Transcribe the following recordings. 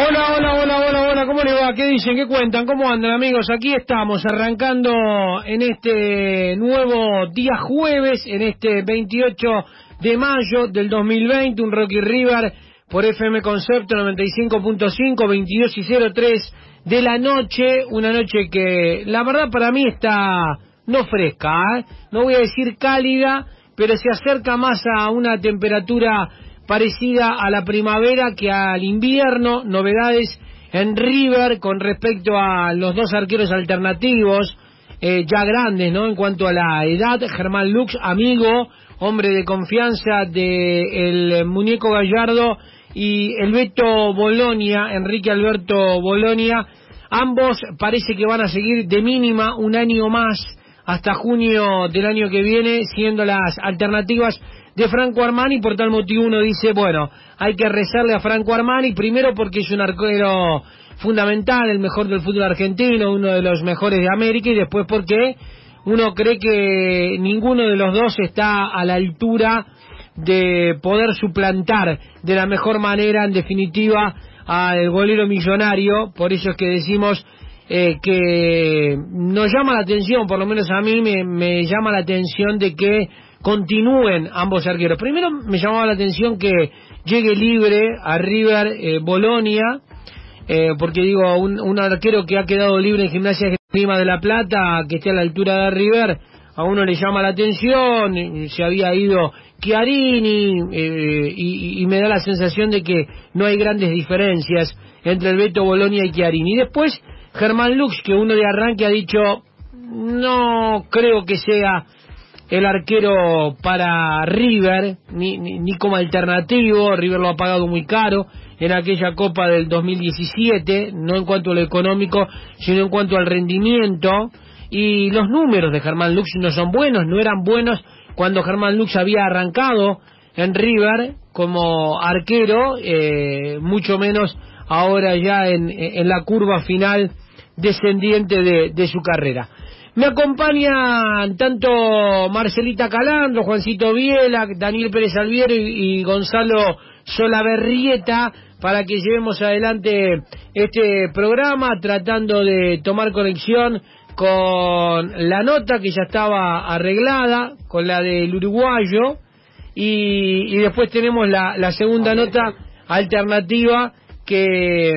Hola, hola, hola, hola, hola, ¿cómo le va? ¿Qué dicen? ¿Qué cuentan? ¿Cómo andan amigos? Aquí estamos arrancando en este nuevo día jueves, en este 28 de mayo del 2020, un Rocky River por FM Concepto 95.5, 22 y 03 de la noche, una noche que la verdad para mí está no fresca, ¿eh? no voy a decir cálida, pero se acerca más a una temperatura parecida a la primavera que al invierno, novedades en River con respecto a los dos arqueros alternativos, eh, ya grandes, ¿no? En cuanto a la edad, Germán Lux, amigo, hombre de confianza del el muñeco Gallardo y el Beto Bolonia, Enrique Alberto Bolonia, ambos parece que van a seguir de mínima un año más hasta junio del año que viene, siendo las alternativas de Franco Armani, por tal motivo uno dice, bueno, hay que rezarle a Franco Armani, primero porque es un arquero fundamental, el mejor del fútbol argentino, uno de los mejores de América, y después porque uno cree que ninguno de los dos está a la altura de poder suplantar de la mejor manera, en definitiva, al golero millonario, por eso es que decimos eh, que nos llama la atención, por lo menos a mí me, me llama la atención de que continúen ambos arqueros. Primero me llamaba la atención que llegue libre a River eh, Bolonia, eh, porque digo, un, un, arquero que ha quedado libre en Gimnasia Grima de la Plata, que esté a la altura de River, a uno le llama la atención, se había ido Chiarini, eh, y, y, me da la sensación de que no hay grandes diferencias entre el Beto Bolonia y Chiarini. Después, Germán Lux, que uno de arranque ha dicho, no creo que sea el arquero para River, ni, ni, ni, como alternativo, River lo ha pagado muy caro en aquella Copa del 2017, no en cuanto a lo económico, sino en cuanto al rendimiento, y los números de Germán Lux no son buenos, no eran buenos cuando Germán Lux había arrancado en River como arquero, eh, mucho menos ahora ya en, en la curva final descendiente de, de su carrera. Me acompañan tanto Marcelita Calandro, Juancito Viela, Daniel Pérez Alviero y, y, Gonzalo Solaberrieta para que llevemos adelante este programa tratando de tomar conexión con la nota que ya estaba arreglada, con la del uruguayo. Y, y después tenemos la, la segunda nota alternativa que,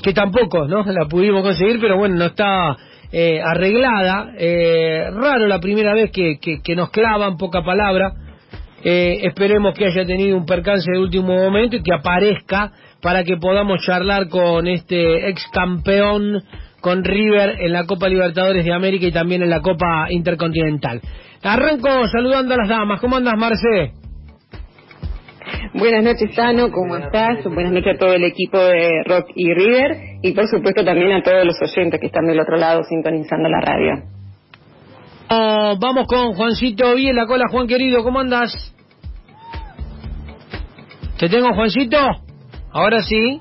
que tampoco no la pudimos conseguir, pero bueno, no está eh, arreglada. Eh, raro la primera vez que, que, nos clavan poca palabra. Eh, esperemos que haya tenido un percance de último momento y que aparezca para que podamos charlar con este ex campeón con River en la Copa Libertadores de América y también en la Copa Intercontinental. Arranco saludando a las damas. ¿Cómo andas, Marce? Buenas noches, Tano, ¿cómo estás? Buenas noches a todo el equipo de Rock y River y por supuesto también a todos los oyentes que están del otro lado sintonizando la radio. Oh, vamos con Juancito la cola, Juan querido, ¿cómo andas? ¿Te tengo, Juancito? Ahora sí.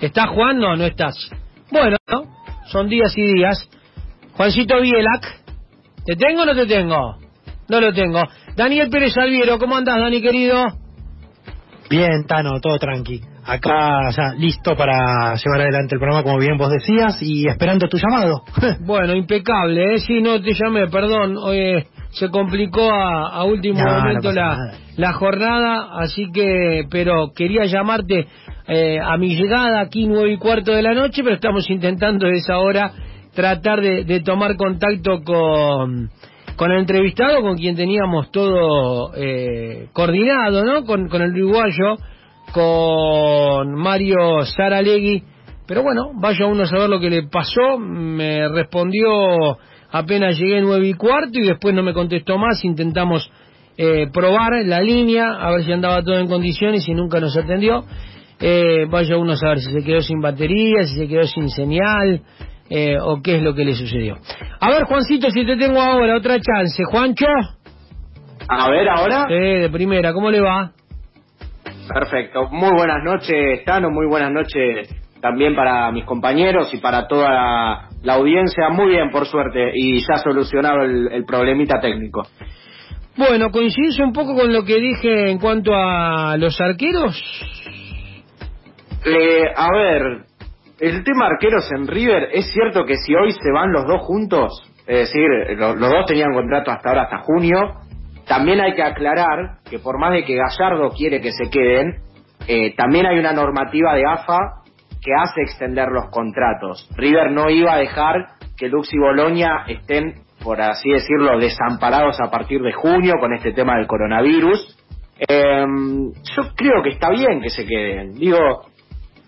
¿Estás Juan? No, no estás. Bueno, son días y días. Juancito Bielac, ¿te tengo o no te tengo? No lo tengo. Daniel Pérez Alviero, ¿cómo andás, Dani, querido? Bien, Tano, todo tranqui. Acá ya listo para llevar adelante el programa, como bien vos decías, y esperando tu llamado. bueno, impecable, ¿eh? Sí, no te llamé, perdón. Oye, se complicó a, a último no, momento no la, la jornada, así que, pero quería llamarte eh, a mi llegada aquí nueve y cuarto de la noche, pero estamos intentando desde esa hora tratar de, de tomar contacto con con el entrevistado con quien teníamos todo eh, coordinado, ¿no? Con, con, el uruguayo, con Mario Saralegui. Pero bueno, vaya uno a saber lo que le pasó. Me respondió apenas llegué nueve y cuarto y después no me contestó más. Intentamos eh, probar la línea, a ver si andaba todo en condiciones y nunca nos atendió. Eh, vaya uno a saber si se quedó sin batería, si se quedó sin señal, eh, o qué es lo que le sucedió. A ver, Juancito, si te tengo ahora otra chance. Juancho. A ver, ahora. Eh, de primera, ¿cómo le va? Perfecto. Muy buenas noches, Tano. Muy buenas noches también para mis compañeros y para toda la, la audiencia. Muy bien, por suerte. Y ya solucionado el, el problemita técnico. Bueno, coincides un poco con lo que dije en cuanto a los arqueros. Eh, a ver, el tema arqueros en River, es cierto que si hoy se van los dos juntos, es decir, los, dos tenían contrato hasta ahora, hasta junio, también hay que aclarar que por más de que Gallardo quiere que se queden, eh, también hay una normativa de AFA que hace extender los contratos. River no iba a dejar que Lux y Bolonia estén, por así decirlo, desamparados a partir de junio con este tema del coronavirus. Eh, yo creo que está bien que se queden. Digo.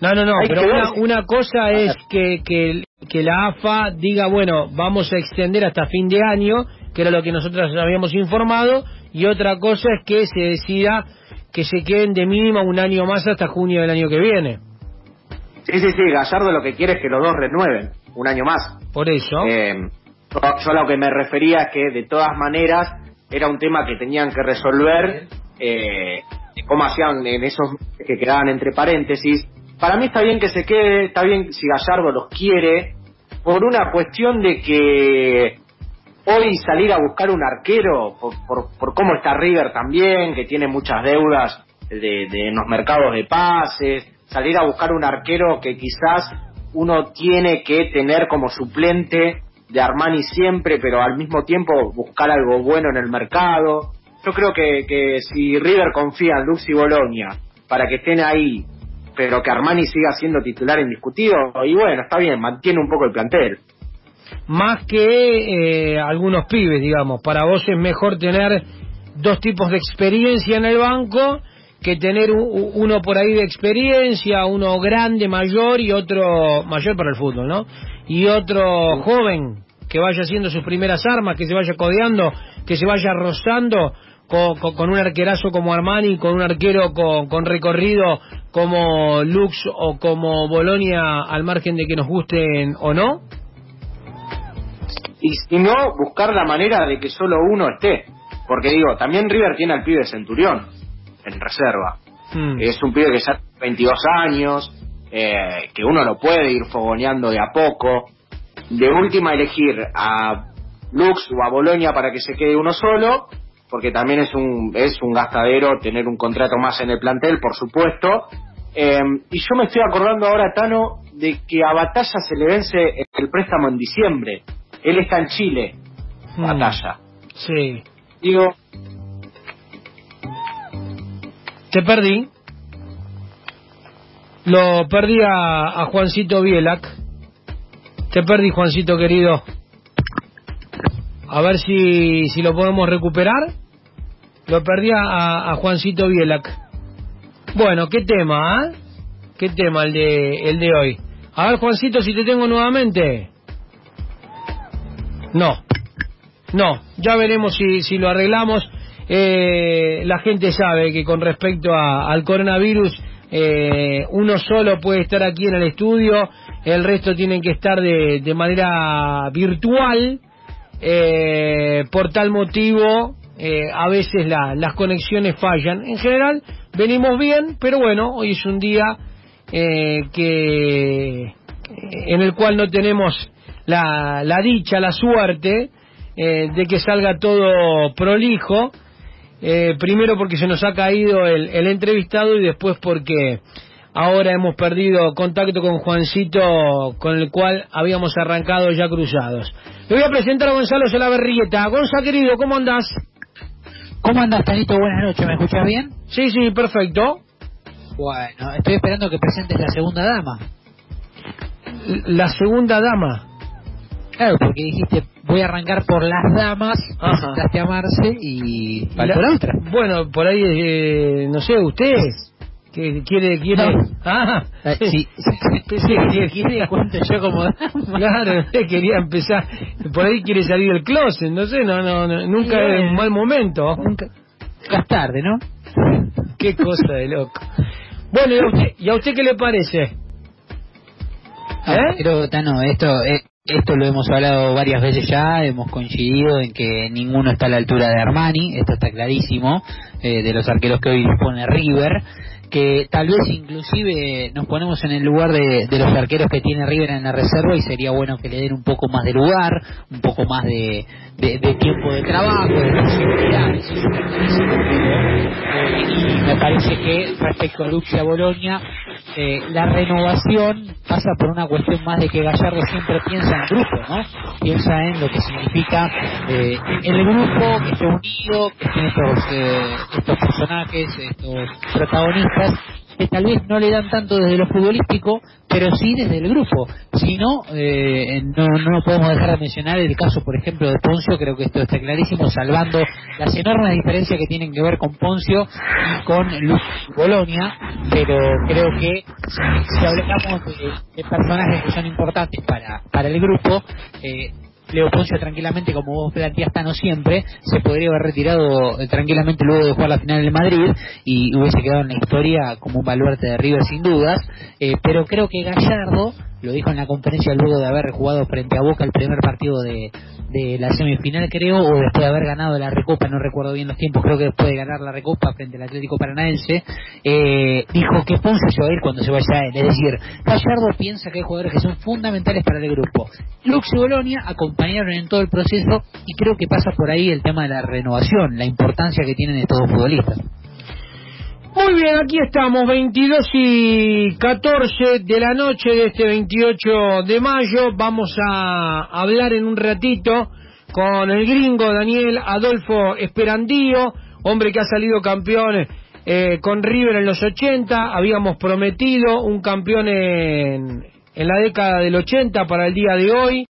No, no, no, pero una, cosa es que, que, que la AFA diga, bueno, vamos a extender hasta fin de año, que era lo que nosotros habíamos informado, y otra cosa es que se decida que se queden de mínima un año más hasta junio del año que viene. Sí, sí, sí, Gallardo lo que quiere es que los dos renueven un año más. Por eso. Eh, yo a lo que me refería es que de todas maneras era un tema que tenían que resolver, eh, cómo hacían en esos que quedaban entre paréntesis. Para mí está bien que se quede, está bien si Gallardo los quiere, por una cuestión de que hoy salir a buscar un arquero, por, por, cómo está River también, que tiene muchas deudas de, de, en los mercados de pases, salir a buscar un arquero que quizás uno tiene que tener como suplente de Armani siempre, pero al mismo tiempo buscar algo bueno en el mercado. Yo creo que, que si River confía en Lux y Bolonia para que estén ahí, pero que Armani siga siendo titular indiscutido, y bueno, está bien, mantiene un poco el plantel. Más que eh, algunos pibes, digamos. Para vos es mejor tener dos tipos de experiencia en el banco que tener uno por ahí de experiencia, uno grande, mayor y otro mayor para el fútbol, ¿no? Y otro joven que vaya haciendo sus primeras armas, que se vaya codeando, que se vaya rozando con, un arquerazo como Armani, con un arquero con, recorrido como Lux o como Bolonia, al margen de que nos gusten o no. Y si no, buscar la manera de que solo uno esté. Porque digo, también River tiene al pibe Centurión en reserva. Hmm. Es un pibe que ya tiene 22 años, eh, que uno lo puede ir fogoneando de a poco. De última elegir a Lux o a Bolonia para que se quede uno solo, porque también es un, es un gastadero tener un contrato más en el plantel, por supuesto. Eh, y yo me estoy acordando ahora, Tano, de que a Batalla se le vence el préstamo en diciembre. Él está en Chile, hmm. Batalla. Sí. Digo, te perdí. Lo perdí a, Juancito Bielac. Te perdí, Juancito querido. A ver si, si lo podemos recuperar. Lo perdí a, Juancito Bielac. Bueno, qué tema, ¿eh? Qué tema el de, el de hoy. A ver, Juancito, si te tengo nuevamente. No. No, ya veremos si, si lo arreglamos. Eh, la gente sabe que con respecto al coronavirus, eh, uno solo puede estar aquí en el estudio, el resto tienen que estar de, de manera virtual. Eh, por tal motivo, eh, a veces las conexiones fallan. En general, venimos bien, pero bueno, hoy es un día eh, que en el cual no tenemos la, la dicha, la suerte de que salga todo prolijo. Eh, primero porque se nos ha caído el, entrevistado y después porque ahora hemos perdido contacto con Juancito, con el cual habíamos arrancado ya cruzados. Le voy a presentar a Gonzalo Salaverrieta. Gonza, querido, ¿cómo andás? ¿Cómo andás, Tanito? Buenas noches, ¿me escuchas bien? Sí, sí, perfecto. Bueno, estoy esperando que presentes la segunda dama. ¿La segunda dama? Claro, porque dijiste voy a arrancar por las damas, presentaste a Marce y la, la otra. Bueno, por ahí, eh, no sé, usted que quiere quiere ah sí, sí, quiere, quiere cuento yo como claro quería empezar. Por ahí quiere salir del closet no sé no no, nunca es un mal momento. Nunca. Es tarde no qué cosa de loco. Bueno y a usted, ¿y a usted qué le parece ah, ¿Eh? pero Tano esto es, esto lo hemos hablado varias veces ya, hemos coincidido en que ninguno está a la altura de Armani, esto está clarísimo, eh, de los arqueros que hoy dispone River, que tal vez inclusive nos ponemos en el lugar de, los arqueros que tiene River en la reserva y sería bueno que le den un poco más de lugar, un poco más de, tiempo de trabajo, de posibilidad, y me parece que respecto a Lucia Bolonia eh, la renovación pasa por una cuestión más de que Gallardo siempre piensa en grupo, ¿no? Piensa en lo que significa eh, el grupo que esté unido, que estén estos, eh, estos personajes, estos protagonistas que tal vez no le dan tanto desde lo futbolístico, pero sí desde el grupo. Si no, eh, no, no podemos dejar de mencionar el caso, por ejemplo, de Poncio, creo que esto está clarísimo, salvando las enormes diferencias que tienen que ver con Poncio y con Luz Bolonia, pero creo que si, hablamos de, personajes que son importantes para, para el grupo, eh, Leo Poncio tranquilamente, como vos planteas, no siempre, se podría haber retirado eh, tranquilamente luego de jugar la final en Madrid y hubiese quedado en la historia como un baluarte de River sin dudas, eh, pero creo que Gallardo lo dijo en la conferencia luego de haber jugado frente a Boca el primer partido de, de la semifinal, creo, o después de haber ganado la Recopa, no recuerdo bien los tiempos, creo que después de ganar la Recopa frente al Atlético Paranaense, eh, dijo que Ponce se va a ir cuando se vaya a él. Es decir, Gallardo piensa que hay jugadores que son fundamentales para el grupo. Lux y Bolonia acompañaron en todo el proceso y creo que pasa por ahí el tema de la renovación, la importancia que tienen estos dos futbolistas. Muy bien, aquí estamos, 22 y 14 de la noche de este 28 de mayo. Vamos a hablar en un ratito con el gringo Daniel Adolfo Esperandío, hombre que ha salido campeón eh, con River en los 80. Habíamos prometido un campeón en, en la década del 80 para el día de hoy.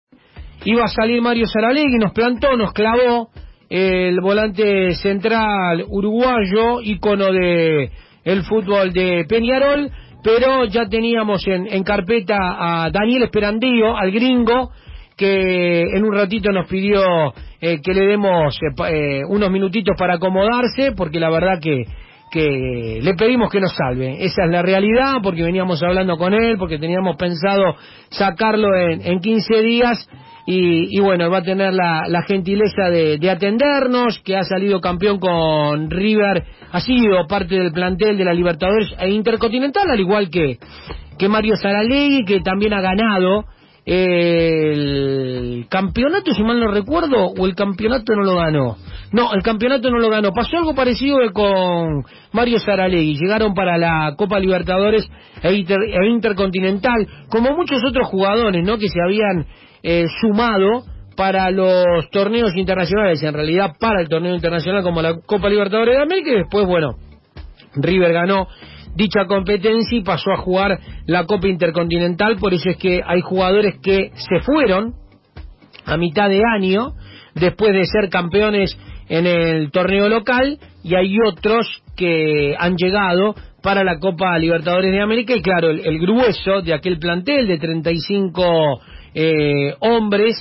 Iba a salir Mario Saralegui, nos plantó, nos clavó el volante central uruguayo, ícono de el fútbol de Peñarol, pero ya teníamos en, carpeta a Daniel Esperandío, al gringo, que en un ratito nos pidió eh, que le demos eh, eh, unos minutitos para acomodarse, porque la verdad que, que le pedimos que nos salve. Esa es la realidad, porque veníamos hablando con él, porque teníamos pensado sacarlo en, en 15 días y, bueno, va a tener la, gentileza de, atendernos, que ha salido campeón con River, ha sido parte del plantel de la Libertadores e Intercontinental, al igual que, que Mario Saralegui, que también ha ganado el campeonato, si mal no recuerdo, o el campeonato no lo ganó. No, el campeonato no lo ganó. Pasó algo parecido con Mario Saralegui. Llegaron para la Copa Libertadores e, e Intercontinental, como muchos otros jugadores, ¿no? Que se habían eh, sumado para los torneos internacionales, en realidad para el torneo internacional como la Copa Libertadores de América y después, bueno, River ganó dicha competencia y pasó a jugar la Copa Intercontinental, por eso es que hay jugadores que se fueron a mitad de año después de ser campeones en el torneo local y hay otros que han llegado para la Copa Libertadores de América. Y claro, el, el grueso de aquel plantel de 35 eh, hombres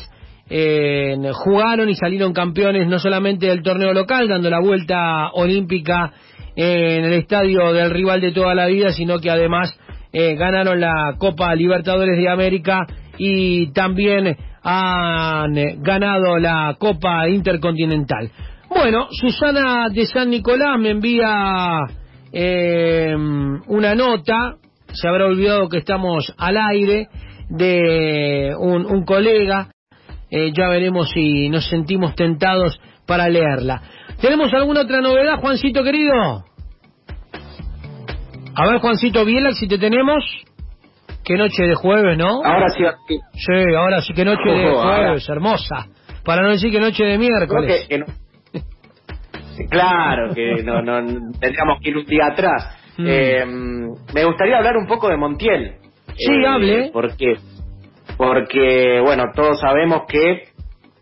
eh, jugaron y salieron campeones no solamente del torneo local, dando la vuelta olímpica en el estadio del rival de toda la vida, sino que además eh, ganaron la Copa Libertadores de América y también han ganado la Copa Intercontinental. Bueno, Susana de San Nicolás me envía una nota, se habrá olvidado que estamos al aire, de un, colega. Eh, ya veremos si nos sentimos tentados para leerla. ¿Tenemos alguna otra novedad, Juancito querido? A ver, Juancito Biela, si te tenemos. Qué noche de jueves, ¿no? Ahora sí. Sí, ahora sí, qué noche de jueves, hermosa. Para no decir que noche de miércoles. claro, que no, no, tendríamos que ir un día atrás. Mm. Eh, me gustaría hablar un poco de Montiel. Sí, eh, hable. ¿Por qué? Porque, bueno, todos sabemos que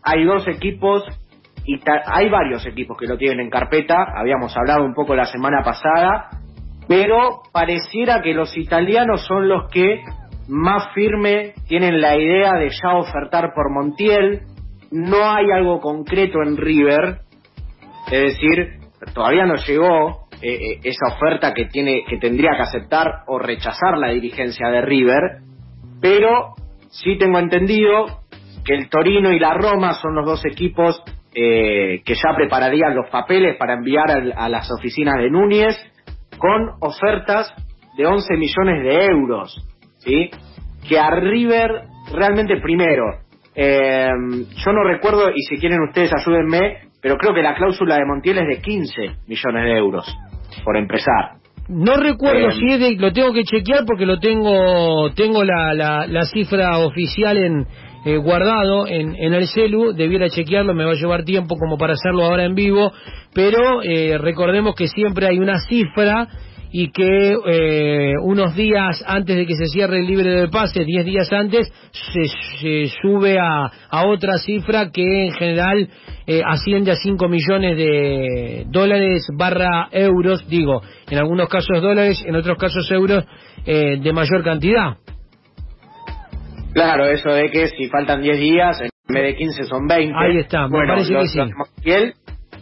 hay dos equipos y hay varios equipos que lo tienen en carpeta. Habíamos hablado un poco la semana pasada, pero pareciera que los italianos son los que más firme tienen la idea de ya ofertar por Montiel. No hay algo concreto en River, es decir, todavía no llegó eh, eh, esa oferta que tiene que tendría que aceptar o rechazar la dirigencia de River, pero sí tengo entendido que el Torino y la Roma son los dos equipos eh, que ya prepararían los papeles para enviar a, las oficinas de Núñez con ofertas de 11 millones de euros, ¿sí? Que a River realmente primero, yo no recuerdo y si quieren ustedes ayúdenme, pero creo que la cláusula de Montiel es de 15 millones de euros por empezar. No recuerdo si es de, lo tengo que chequear porque lo tengo, tengo la, la, la cifra oficial en eh, guardado en, en el celu, debiera chequearlo, me va a llevar tiempo como para hacerlo ahora en vivo, pero eh, recordemos que siempre hay una cifra y que eh, unos días antes de que se cierre el libre de pase, 10 días antes, se, sube a, a, otra cifra que en general eh, asciende a 5 millones de dólares barra euros, digo, en algunos casos dólares, en otros casos euros eh, de mayor cantidad. Claro, eso de que si faltan 10 días, en vez de 15 son 20. Ahí está, me parece que sí.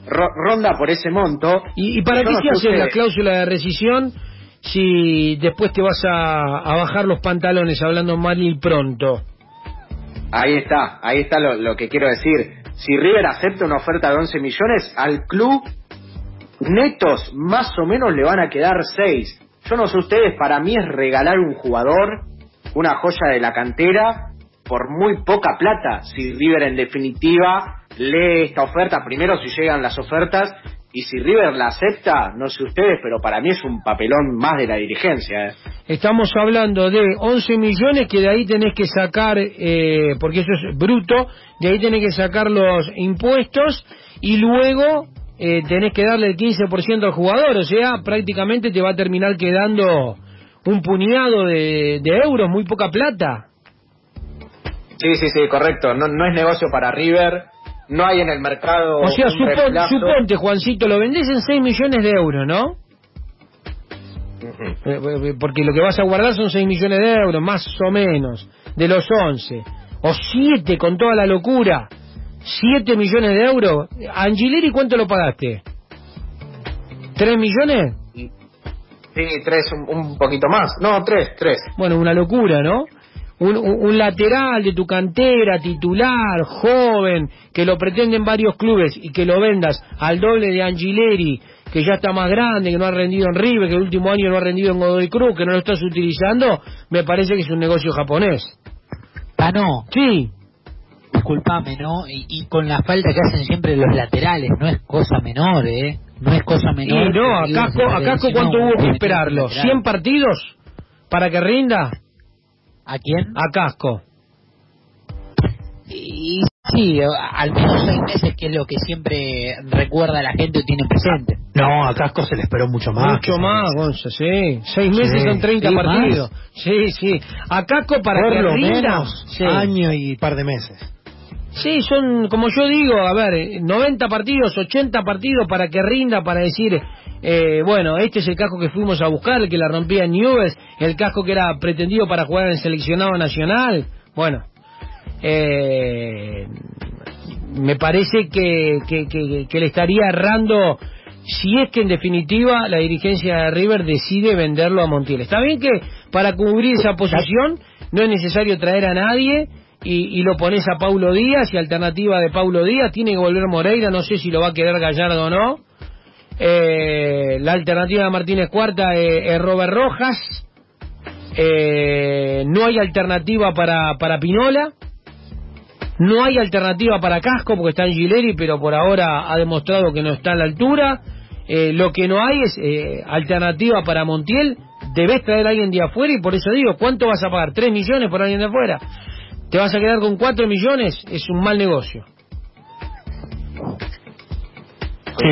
Él ronda por ese monto. ¿Y, para qué se hace la cláusula de rescisión si después te vas a, a, bajar los pantalones hablando mal y pronto? Ahí está, ahí está lo, lo que quiero decir. Si River acepta una oferta de 11 millones, al club netos más o menos le van a quedar 6. Yo no sé ustedes, para mí es regalar un jugador una joya de la cantera por muy poca plata. Si River en definitiva lee esta oferta, primero si llegan las ofertas y si River la acepta, no sé ustedes, pero para mí es un papelón más de la dirigencia. ¿eh? Estamos hablando de 11 millones que de ahí tenés que sacar, eh, porque eso es bruto, de ahí tenés que sacar los impuestos y luego eh, tenés que darle el 15% al jugador, o sea, prácticamente te va a terminar quedando un puñado de, euros, muy poca plata. Sí, sí, sí, correcto. No, no es negocio para River. No hay en el mercado. O sea, suponte, Juancito, lo vendés en 6 millones de euros, ¿no? Eh, eh, eh, porque lo que vas a guardar son 6 millones de euros, más o menos, de los 11. O 7 con toda la locura. 7 millones de euros. Angileri, ¿cuánto lo pagaste? ¿3 millones? Sí, tres, un, poquito más. No, tres, tres. Bueno, una locura, ¿no? Un, lateral de tu cantera, titular, joven, que lo pretenden varios clubes y que lo vendas al doble de Angileri, que ya está más grande, que no ha rendido en River, que el último año no ha rendido en Godoy Cruz, que no lo estás utilizando, me parece que es un negocio japonés. Ah, no. Sí. Disculpame, ¿no? Y, y con la falta que hacen siempre los laterales, no es cosa menor, ¿eh? no es cosa menor. Y no, a Casco, a Casco ¿cuánto hubo que esperarlo? ¿100 partidos para que rinda? ¿A quién? A Casco. Y sí, al menos seis meses, que es lo que siempre recuerda a la gente o tiene presente. No, a Casco se le esperó mucho más. Mucho más, Gonza, sí. Seis meses son 30 partidos. Sí, sí. A Casco para Por que lo rinda. Menos, año y par de meses. Sí, son, como yo digo, a ver, 90 partidos, 80 partidos para que rinda, para decir, eh, bueno, este es el casco que fuimos a buscar, el que la rompía en el casco que era pretendido para jugar en el seleccionado nacional. Bueno, eh, me parece que, que, que, le estaría errando si es que en definitiva la dirigencia de River decide venderlo a Montiel. Está bien que para cubrir esa posición no es necesario traer a nadie y, lo pones a Paulo Díaz y alternativa de Paulo Díaz tiene que volver Moreira, no sé si lo va a querer Gallardo o no. Eh, la alternativa de Martínez Cuarta es, Robert Rojas. Eh, no hay alternativa para, para Pinola. No hay alternativa para Casco porque está en Gileri, pero por ahora ha demostrado que no está a la altura. Eh, lo que no hay es alternativa para Montiel. Debes traer a alguien de afuera y por eso digo, ¿cuánto vas a pagar? ¿Tres millones por alguien de afuera? te vas a quedar con 4 millones, es un mal negocio. Sí,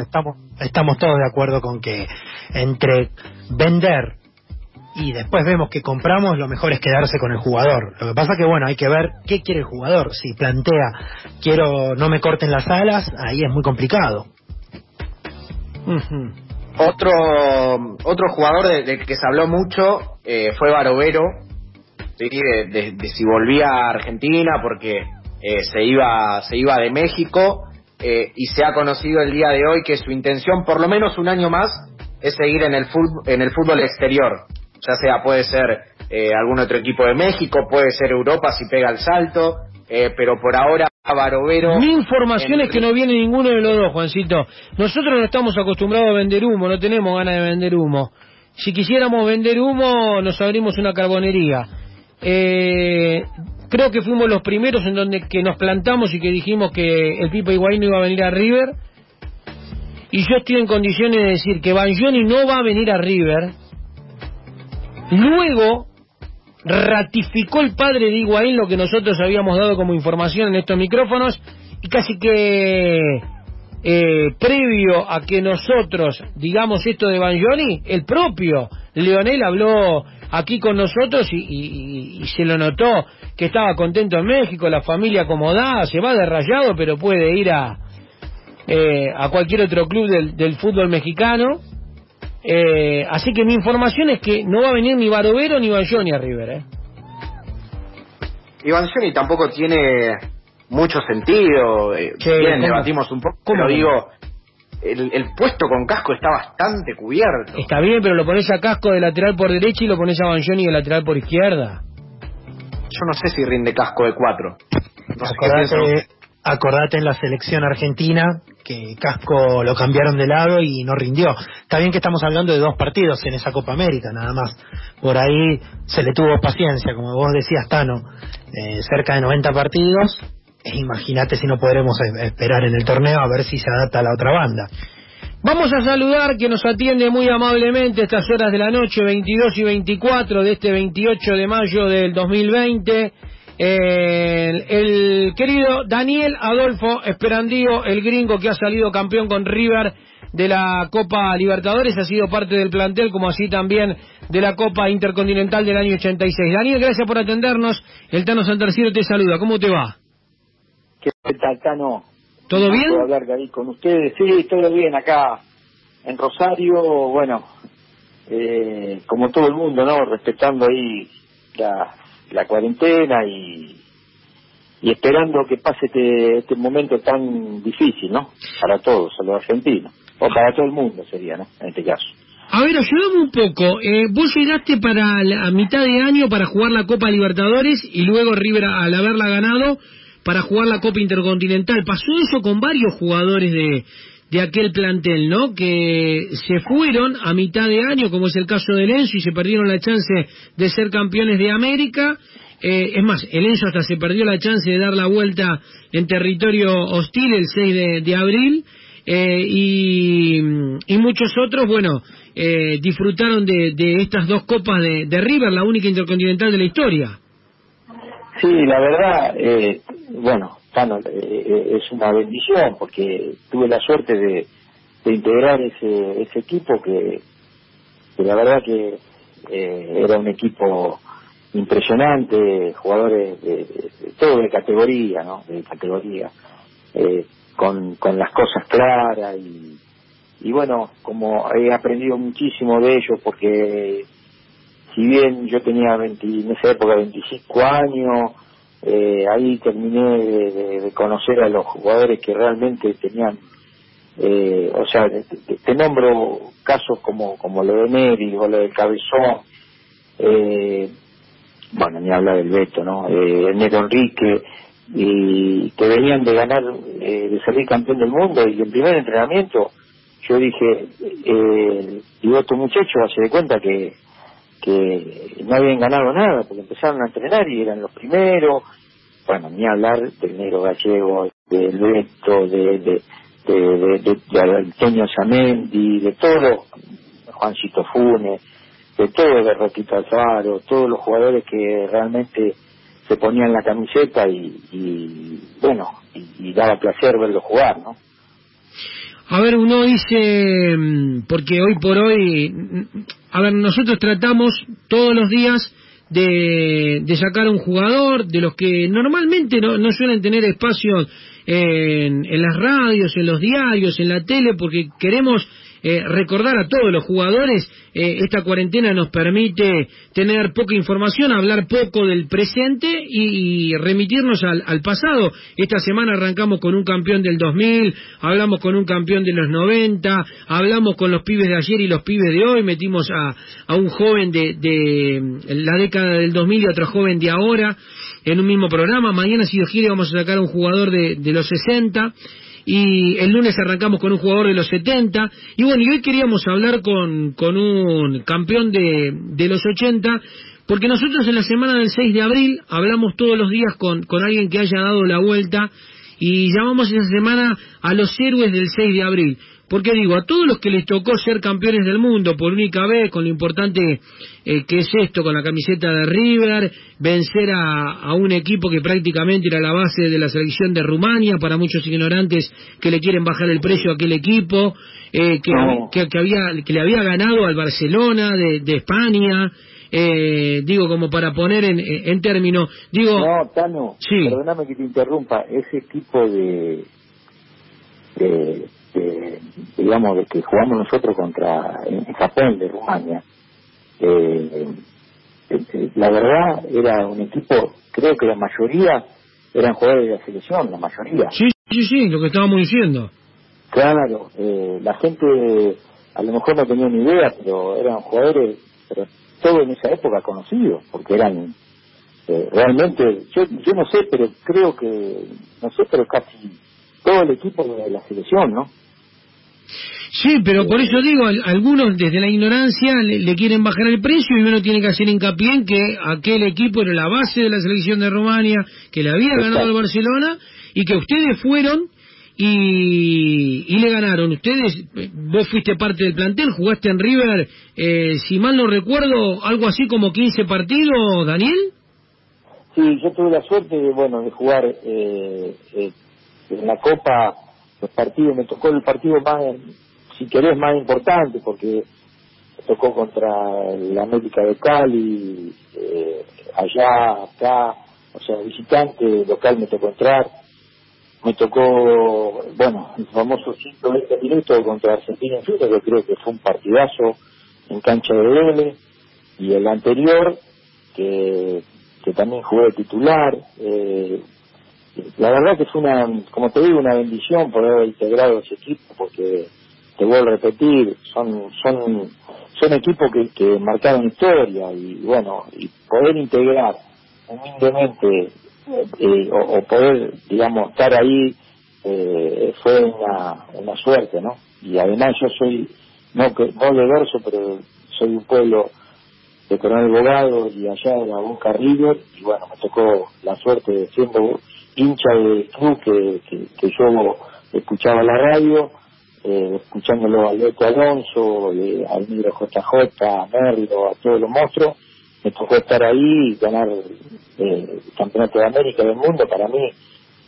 estamos, estamos todos de acuerdo con que entre vender y después vemos que compramos, lo mejor es quedarse con el jugador. Lo que pasa que, bueno, hay que ver qué quiere el jugador. Si plantea, quiero, no me corten las alas, ahí es muy complicado. Otro otro jugador del de que se habló mucho eh, fue Barovero, de, si volvía a Argentina porque eh, se iba se iba de México eh, y se ha conocido el día de hoy que su intención por lo menos un año más es seguir en el fútbol, en el fútbol exterior. Ya sea puede ser eh, algún otro equipo de México puede ser Europa si pega el salto pero por ahora Barovero mi información es que no viene ninguno de los dos Juancito. Nosotros no estamos acostumbrados a vender humo no tenemos ganas de vender humo. Si quisiéramos vender humo nos abrimos una carbonería. Eh, creo que fuimos los primeros en donde que nos plantamos y que dijimos que el Pipo Higuaín no iba a venir a River. y yo estoy en condiciones de decir que Banjoni no va a venir a River, luego ratificó el padre de Higuaín lo que nosotros habíamos dado como información en estos micrófonos y casi que eh, previo a que nosotros digamos esto de Banjoni, el propio Leonel habló aquí con nosotros y, se lo notó que estaba contento en México, la familia acomodada, se va de rayado, pero puede ir a, eh, a cualquier otro club del, fútbol mexicano. Eh, así que mi información es que no va a venir ni Barovero ni Banjoni a River. ¿eh? Y Banjoni tampoco tiene mucho sentido. Eh, bien, debatimos un poco, pero digo, el, puesto con casco está bastante cubierto. Está bien, pero lo pones a casco de lateral por derecha y lo pones a Banjoni de lateral por izquierda. Yo no sé si rinde casco de cuatro. acordate, acordate en la selección argentina que Casco lo cambiaron de lado y no rindió. Está bien que estamos hablando de dos partidos en esa Copa América, nada más. Por ahí se le tuvo paciencia, como vos decías, Tano, eh, cerca de 90 partidos imagínate si no podremos esperar en el torneo a ver si se adapta a la otra banda. Vamos a saludar que nos atiende muy amablemente estas horas de la noche, 22 y 24 de este 28 de mayo del 2020. el, el querido Daniel Adolfo Esperandío, el gringo que ha salido campeón con River de la Copa Libertadores, ha sido parte del plantel, como así también de la Copa Intercontinental del año 86. Daniel, gracias por atendernos. El Tano Santarciero te saluda. ¿Cómo te va? ¿Qué tal, Tano? ¿Todo bien? Puedo hablar ahí con ustedes. Sí, todo bien acá en Rosario. Bueno, eh, como todo el mundo, ¿no? Respetando ahí la, la cuarentena y, y esperando que pase este, este momento tan difícil, ¿no? Para todos, a los argentinos. O para todo el mundo sería, ¿no? En este caso. A ver, ayúdame un poco. Eh, vos llegaste para la, a mitad de año para jugar la Copa Libertadores y luego River, al haberla ganado, para jugar la Copa Intercontinental. Pasó eso con varios jugadores de, de aquel plantel, ¿no? Que se fueron a mitad de año, como es el caso de Enzo, y se perdieron la chance de ser campeones de América. Eh, es más, el Enzo hasta se perdió la chance de dar la vuelta en territorio hostil el 6 de, abril. Eh, y, y, muchos otros, bueno, eh, disfrutaron de, de, estas dos copas de River, la única intercontinental de la historia. Sí, la verdad, eh, bueno, eh, eh, es una bendición porque tuve la suerte de, integrar ese, ese equipo que, la verdad que era un equipo impresionante, jugadores de, todo de categoría, ¿no? De categoría, con, con las cosas claras y, y bueno, como he aprendido muchísimo de ellos porque si bien yo tenía 20, en esa época 25 años, eh, ahí terminé de, conocer a los jugadores que realmente tenían, eh, o sea, te, nombro casos como, como lo de Neri o lo del Cabezón, eh, bueno, ni habla del Beto, ¿no? Eh, Nero Enrique, y que venían de ganar, eh, de salir campeón del mundo, y en primer entrenamiento yo dije, eh, digo, estos muchachos, hace de cuenta que que no habían ganado nada, porque empezaron a entrenar y eran los primeros, bueno, ni hablar del negro gallego, del Beto, de, de, de, de, Antonio Samendi, de todo, Juancito Funes, de todo, de Roquito Alfaro, todos los jugadores que realmente se ponían la camiseta y, bueno, y, y daba placer verlos jugar, ¿no? A ver, uno dice, mm, porque hoy por hoy, a ver, nosotros tratamos todos los días de, de sacar a un jugador, de los que normalmente no, no suelen tener espacio en, en las radios, en los diarios, en la tele, porque queremos eh, recordar a todos los jugadores, eh, esta cuarentena nos permite tener poca información, hablar poco del presente y, remitirnos al, pasado. Esta semana arrancamos con un campeón del 2000, hablamos con un campeón de los 90, hablamos con los pibes de ayer y los pibes de hoy, metimos a, a un joven de, de la década del 2000 y otro joven de ahora en un mismo programa. Mañana, si Dios quiere, vamos a sacar a un jugador de, de los 60 y el lunes arrancamos con un jugador de los 70 y bueno, y hoy queríamos hablar con, con un campeón de, de los 80 porque nosotros en la semana del 6 de abril hablamos todos los días con, con alguien que haya dado la vuelta y llamamos esa semana a los héroes del 6 de abril. Porque digo, a todos los que les tocó ser campeones del mundo por única vez, con lo importante eh, que es esto, con la camiseta de River, vencer a, un equipo que prácticamente era la base de la selección de Rumania, para muchos ignorantes que le quieren bajar el precio a aquel equipo, eh, que, que, había, que le había ganado al Barcelona de, de España, eh, digo, como para poner en, en términos, digo... No, Tano, perdóname que te interrumpa, ese tipo de, de digamos, de que jugamos nosotros contra en Japón, de Rumania, eh, eh, la verdad era un equipo, creo que la mayoría eran jugadores de la selección, la mayoría. Sí, sí, sí, lo que estábamos diciendo. Claro, eh, la gente a lo mejor no tenía ni idea, pero eran jugadores, pero todo en esa época conocidos, porque eran realmente, yo, yo no sé, pero creo que, no sé, pero casi todo el equipo de la selección, ¿no? Sí, pero por eso digo, algunos desde la ignorancia le, quieren bajar el precio y uno tiene que hacer hincapié en que aquel equipo era la base de la selección de Rumania, que le había ganado al Barcelona y que ustedes fueron y, y, le ganaron. Ustedes, vos fuiste parte del plantel, jugaste en River, eh, si mal no recuerdo, algo así como 15 partidos, Daniel. Sí, yo tuve la suerte de, bueno, de jugar eh, eh, en la Copa los partidos, me tocó el partido más, si querés, más importante, porque tocó contra la América de Cali, eh, allá, acá, o sea, visitante, local me tocó entrar, me tocó, bueno, el famoso 120 minutos contra Argentina en Fútbol, que creo que fue un partidazo en cancha de Vélez, y el anterior, que, que también jugué de titular, eh, la verdad que fue una, como te digo, una bendición poder haber integrado ese equipo, porque te vuelvo a repetir, son, son, son equipos que, que marcaron historia y bueno, y poder integrar humildemente eh, o, poder, digamos, estar ahí eh, fue una, una suerte, ¿no? Y además yo soy, no, que, no de verso, pero soy un pueblo de Coronel Bogado y allá era Boca River y bueno, me tocó la suerte de siendo hincha del club que, que, yo escuchaba la radio, eh, escuchándolo a Alberto Alonso, eh, al negro JJ, a Merlo, a todos los monstruos, me tocó estar ahí y ganar eh, el campeonato de América del mundo, para mí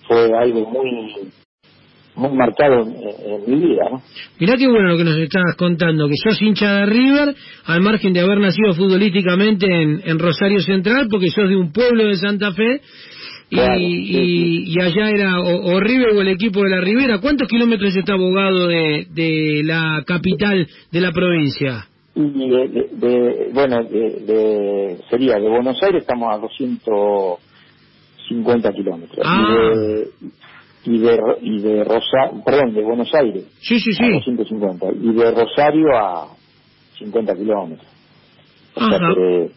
fue algo muy muy marcado en, mi vida. ¿no? Mirá qué bueno lo que nos estabas contando, que sos hincha de River, al margen de haber nacido futbolísticamente en, en Rosario Central, porque sos de un pueblo de Santa Fe, y, y, allá era o, River o el equipo de la Ribera. ¿Cuántos kilómetros está abogado de, de la capital de la provincia? Y de, bueno, de, sería de Buenos Aires estamos a 250 kilómetros. Ah. Y de, y de, Rosario, perdón, de Buenos Aires. Sí, sí, sí. A 250. Y de Rosario a 50 kilómetros. O sea que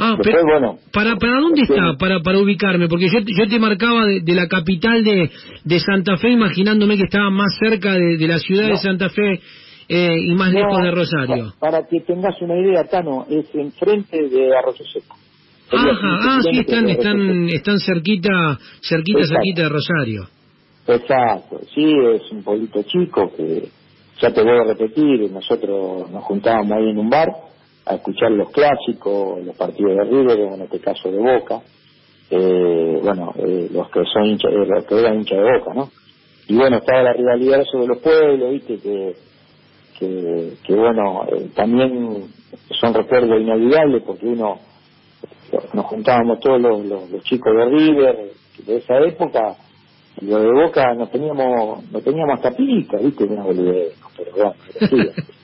Ah, pero bueno, ¿para, ¿para dónde está? Para, para ubicarme, porque yo, yo te marcaba de, la capital de, de, Santa Fe, imaginándome que estaba más cerca de, la ciudad de Santa Fe eh, y más lejos de Rosario. Para, que tengas una idea, Tano, es enfrente de Arroyo Seco. Ajá, ah, sí, están, están, están cerquita, cerquita, cerquita de Rosario. Exacto, sí, es un pueblito chico que, ya te voy a repetir, nosotros nos juntábamos ahí en un bar a escuchar los clásicos, los partidos de River, en este caso de Boca, eh, bueno, eh, los que son hinchas, eh, los que eran hinchas de Boca, ¿no? Y bueno, estaba la rivalidad sobre los pueblos, viste, que, que, que bueno, también son recuerdos inolvidables porque uno, nos juntábamos todos los, los, chicos de River de esa época, y los de Boca nos teníamos, no teníamos hasta pica, viste, una boludez, pero bueno,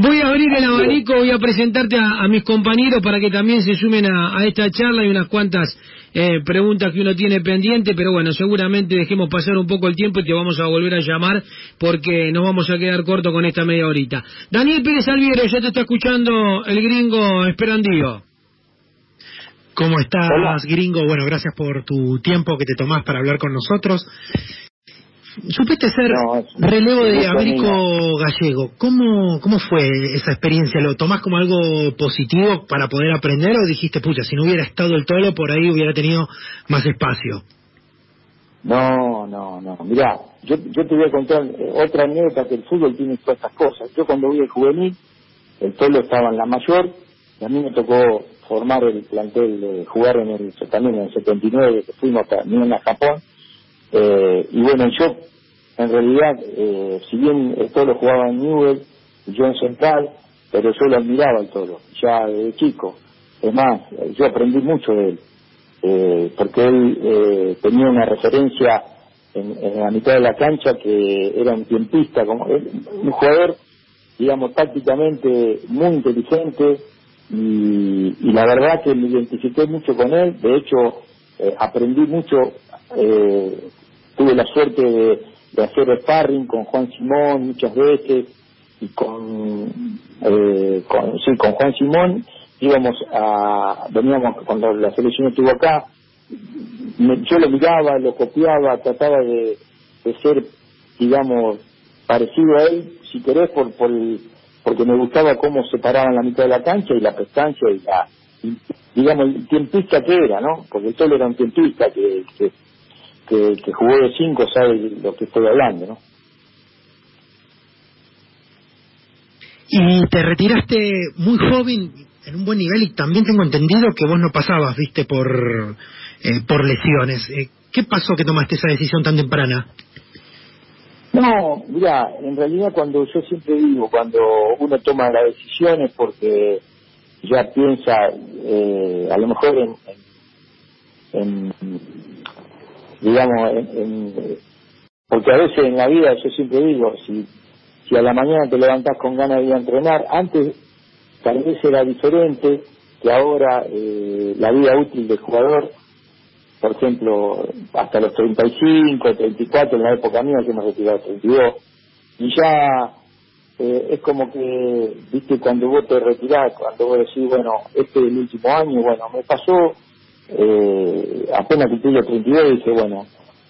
Voy a abrir el abanico, voy a presentarte a, mis compañeros para que también se sumen a, esta charla y unas cuantas eh, preguntas que uno tiene pendiente, pero bueno, seguramente dejemos pasar un poco el tiempo y te vamos a volver a llamar porque nos vamos a quedar corto con esta media horita. Daniel Pérez Alviero, ya te está escuchando el gringo Esperandío. ¿Cómo estás, gringo? Bueno, gracias por tu tiempo que te tomás para hablar con nosotros. Supiste ser relevo de Américo Gallego. ¿Cómo, ¿Cómo fue esa experiencia? ¿Lo tomás como algo positivo para poder aprender o dijiste, pucha, si no hubiera estado el tolo, por ahí hubiera tenido más espacio? No, no, no. Mirá, yo, yo te voy a contar eh, otra anécdota que el fútbol tiene todas estas cosas. Yo cuando vi el juvenil, el Tolo estaba en la mayor, y a mí me tocó formar el plantel, de jugar en el, también en el 79, que fuimos también a Japón, eh, y bueno, yo, en realidad, eh, si bien el Tolo jugaba en Newell, yo en Central, pero yo lo admiraba el Tolo, ya de chico. Es más, yo aprendí mucho de él, eh, porque él eh, tenía una referencia en, en, la mitad de la cancha que era un tiempista, como un jugador, digamos, tácticamente muy inteligente, y, y la verdad que me identifiqué mucho con él, de hecho eh, aprendí mucho, eh, tuve la suerte de, de, hacer sparring con Juan Simón muchas veces y con, eh, con sí con Juan Simón íbamos a veníamos cuando la selección estuvo acá yo lo miraba lo copiaba trataba de, ser digamos parecido a él si querés por por el, porque me gustaba cómo separaban la mitad de la cancha y la prestancia y la, digamos, el tiempista que era, ¿no? Porque el Tolo era un tiempista que, que, jugó de cinco, sabe lo que estoy hablando, ¿no? Y te retiraste muy joven, en un buen nivel, y también tengo entendido que vos no pasabas, viste, por, eh, por lesiones. Eh, ¿Qué pasó que tomaste esa decisión tan temprana? No, mira, en realidad cuando yo siempre digo, cuando uno toma las decisiones porque ya piensa eh, a lo mejor en, en, digamos, en, porque a veces en la vida yo siempre digo, si, si a la mañana te levantás con ganas de ir a entrenar, antes tal vez era diferente que ahora eh, la vida útil del jugador por ejemplo, hasta los 35, 34, en la época mía yo me retiré a los 32, y ya eh, es como que, viste, cuando vos te retirás, cuando vos decís, bueno, este es el último año, bueno, me pasó, eh, apenas cumplí los 32 dije, bueno,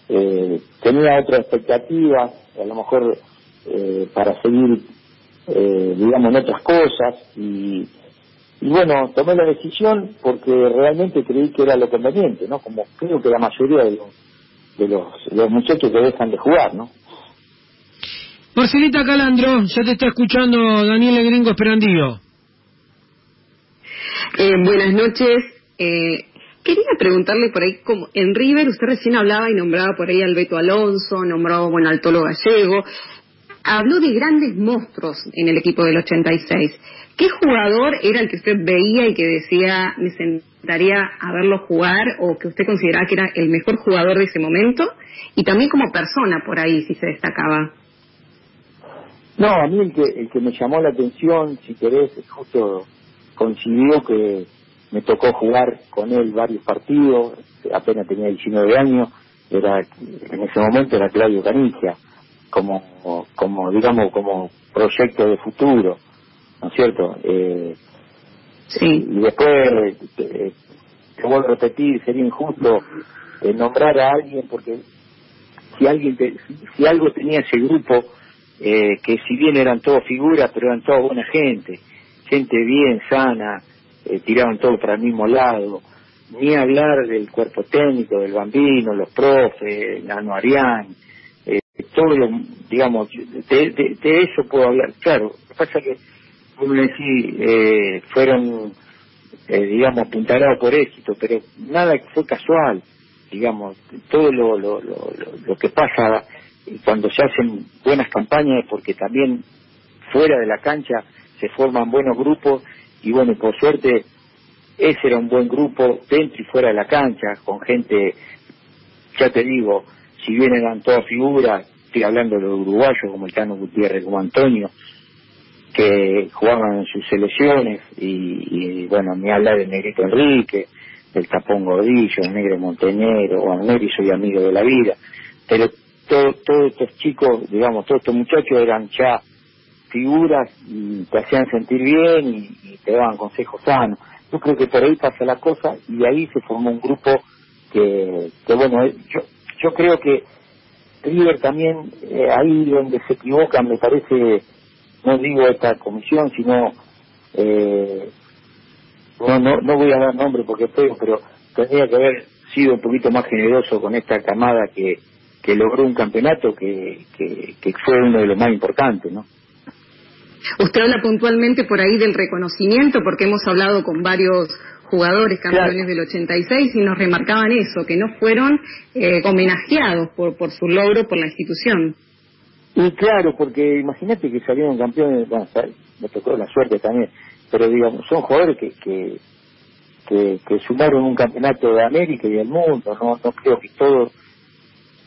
eh, tenía otra expectativa, a lo mejor eh, para seguir, eh, digamos, en otras cosas, y y bueno, tomé la decisión porque realmente creí que era lo conveniente, ¿no? Como creo que la mayoría de los, de los, los muchachos que dejan de jugar, ¿no? Marcelita Calandro, ya te está escuchando Daniel Gringo Esperandillo. Eh, buenas noches. Eh, quería preguntarle por ahí, como en River usted recién hablaba y nombraba por ahí al Beto Alonso, nombraba, bueno, al Tolo Gallego, habló de grandes monstruos en el equipo del 86. ¿Qué jugador era el que usted veía y que decía, me sentaría a verlo jugar o que usted consideraba que era el mejor jugador de ese momento? Y también como persona por ahí, si se destacaba. No, a mí el que, el que me llamó la atención, si querés, justo coincidió que me tocó jugar con él varios partidos, apenas tenía 19 años, era en ese momento era Claudio Canigia, como, como digamos, como proyecto de futuro ¿no es cierto? Eh, sí. Y después, te, vuelvo a repetir, sería injusto eh, nombrar a alguien porque si alguien si, algo tenía ese grupo, eh, que si bien eran todos figuras, pero eran toda buena gente, gente bien, sana, eh, tiraban todo para el mismo lado, ni hablar del cuerpo técnico, del bambino, los profes, Nano Arián, eh, todo lo, digamos, de, de, eso puedo hablar. Claro, lo que pasa que como decir, eh, fueron, eh, digamos, apuntalados por éxito, pero nada fue casual, digamos, todo lo, lo, lo, lo que pasa cuando se hacen buenas campañas, porque también fuera de la cancha se forman buenos grupos y bueno, por suerte ese era un buen grupo dentro y fuera de la cancha, con gente, ya te digo, si bien eran todas figuras, estoy hablando de los uruguayos como el Tano Gutiérrez, como Antonio, que jugaban en sus selecciones y, bueno, ni hablar del Negrito Enrique, del Tapón Gordillo, el Negro Montenegro, o Negro soy amigo de la vida, pero todos estos chicos, digamos, todos estos muchachos eran ya figuras y te hacían sentir bien y, te daban consejos sanos. Yo creo que por ahí pasa la cosa y ahí se formó un grupo que, bueno, yo, yo creo que River también, eh, ahí donde se equivocan, me parece no digo esta comisión, sino, eh, no, no, no voy a dar nombre porque es feo, pero tendría que haber sido un poquito más generoso con esta camada que, que logró un campeonato que, que, que fue uno de los más importantes, ¿no? Usted habla puntualmente por ahí del reconocimiento, porque hemos hablado con varios jugadores campeones del 86 y nos remarcaban eso, que no fueron eh, homenajeados por, por su logro por la institución. Y claro, porque imagínate que salieron campeones, bueno, me tocó la suerte también, pero digamos, son jugadores que, que, que, sumaron un campeonato de América y del mundo, no, no creo que todo,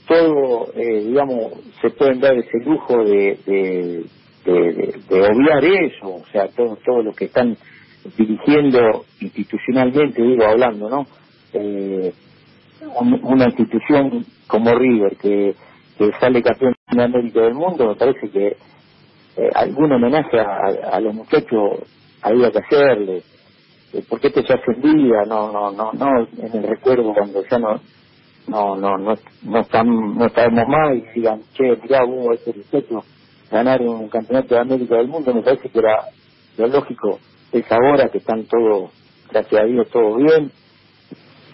todo, eh, digamos, se pueden dar ese lujo de, de, de, obviar eso, o sea, todos todo los que están dirigiendo institucionalmente, digo, hablando, ¿no? Eh, una institución como River que, que sale campeón de América del mundo, me parece que eh, algún homenaje a, los muchachos había que hacerle. Eh, porque esto se envía, no, no, no, no en el recuerdo cuando ya no no no no no, están, no estamos más y digan, che, mirá, hubo este muchacho ganar un campeonato de América del mundo, me parece que era lo lógico es ahora que están todos, gracias a Dios, todo bien,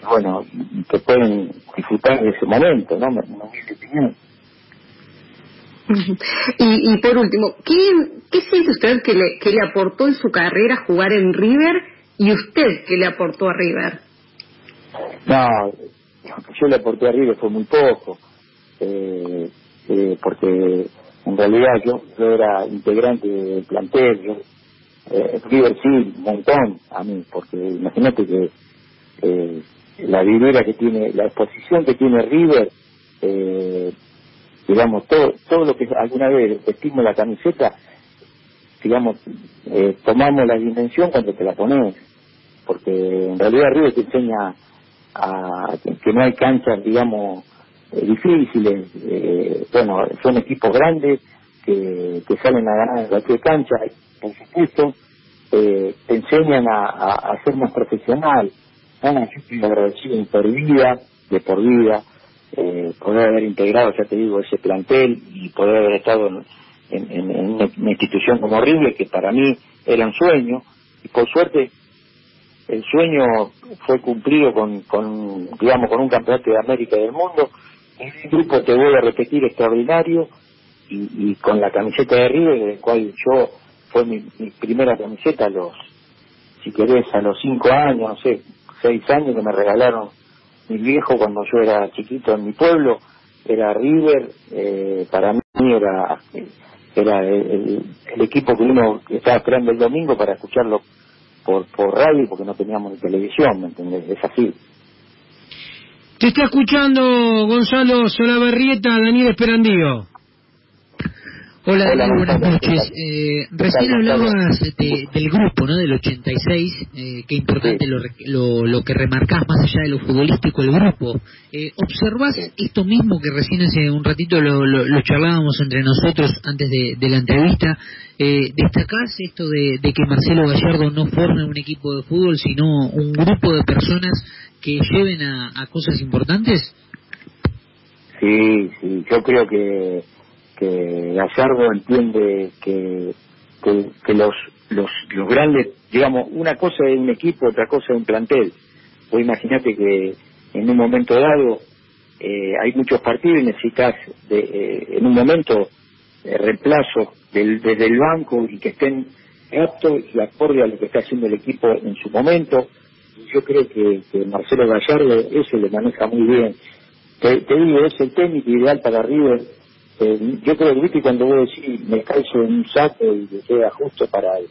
bueno, que pueden disfrutar de ese momento, ¿no? Me, me y, y por último, ¿qué, ¿qué siente usted que le, que le aportó en su carrera jugar en River y usted que le aportó a River? No, yo le aporté a River fue muy poco, eh, eh, porque en realidad yo, yo era integrante del plantel, eh, River sí, un montón a mí, porque imagínate que la vivera que tiene, la exposición que tiene River, eh, digamos, todo, todo lo que alguna vez vestimos la camiseta, digamos, eh, tomamos la dimensión cuando te la pones, porque en realidad River te enseña a, que no hay canchas, digamos, difíciles, eh, bueno, son equipos grandes que, que salen a ganar en cualquier cancha, por supuesto, eh, te enseñan a, a, ser más profesional. Yo agradecido por vida, de por vida, eh, poder haber integrado, ya te digo, ese plantel y poder haber estado en, en, una, institución como River, que para mí era un sueño, y por suerte el sueño fue cumplido con, con digamos, con un campeonato de América y del mundo, un grupo, te voy a repetir, extraordinario, y, y con la camiseta de River, del cual yo fue mi, primera camiseta a los, si querés, a los cinco años, no sé, seis años que me regalaron mi viejo cuando yo era chiquito en mi pueblo, era River, eh, para mí era era el, equipo que uno estaba esperando el domingo para escucharlo por, por radio porque no teníamos ni televisión, ¿me entendés? Es así. Te está escuchando Gonzalo Solabarrieta, Daniel Esperandío. Hola, buenas noches. Eh, recién hablabas del grupo, ¿no? Del 86, eh, qué importante lo, lo, que remarcás más allá de lo futbolístico, el grupo. Eh, ¿Observás esto mismo que recién hace un ratito lo, lo, charlábamos entre nosotros antes de, la entrevista? Eh, ¿Destacás esto de, que Marcelo Gallardo no forme un equipo de fútbol, sino un grupo de personas que lleven a, a cosas importantes? Sí, sí, yo creo que que Gallardo entiende que, que, los, los, los grandes, digamos, una cosa es un equipo, otra cosa es un plantel. Vos imaginate que en un momento dado eh, hay muchos partidos y necesitas de, eh, en un momento de reemplazo del, desde el banco y que estén aptos y acorde a lo que está haciendo el equipo en su momento. Yo creo que, que Marcelo Gallardo eso le maneja muy bien. Te, digo, es el técnico ideal para River eh, yo creo que cuando vos decís me calzo en un saco y me queda justo para él.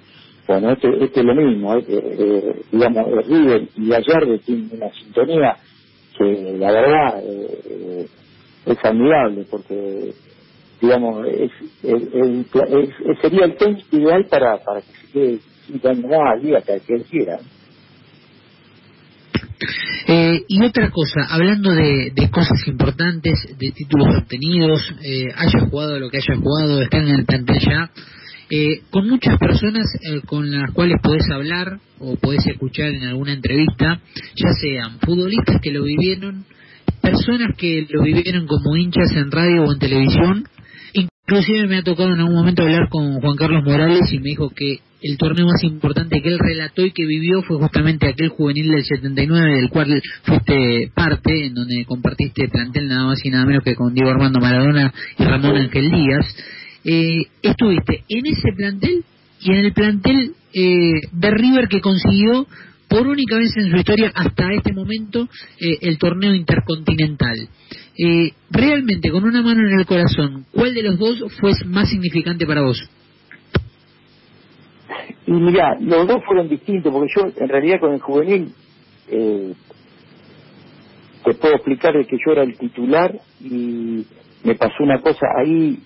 Bueno, este, este es lo mismo, eh, eh, digamos, River y Gallardo tienen una sintonía que la verdad eh, es admirable porque digamos es, sería el técnico ideal para para que se quede dando más día que él quiera eh, y otra cosa, hablando de, cosas importantes, de títulos obtenidos, eh, haya jugado lo que haya jugado, están en el plantel eh, con muchas personas eh, con las cuales podés hablar o podés escuchar en alguna entrevista, ya sean futbolistas que lo vivieron, personas que lo vivieron como hinchas en radio o en televisión, Inclusive me ha tocado en algún momento hablar con Juan Carlos Morales y me dijo que el torneo más importante que él relató y que vivió fue justamente aquel juvenil del 79 del cual fuiste parte, en donde compartiste plantel nada más y nada menos que con Diego Armando Maradona y Ramón Ángel Díaz. Eh, estuviste en ese plantel y en el plantel eh, de River que consiguió por única vez en su historia hasta este momento eh, el torneo intercontinental. Eh, realmente, con una mano en el corazón, ¿cuál de los dos fue más significante para vos? Y mira, los dos fueron distintos, porque yo en realidad con el juvenil eh, te puedo explicar de que yo era el titular y me pasó una cosa ahí,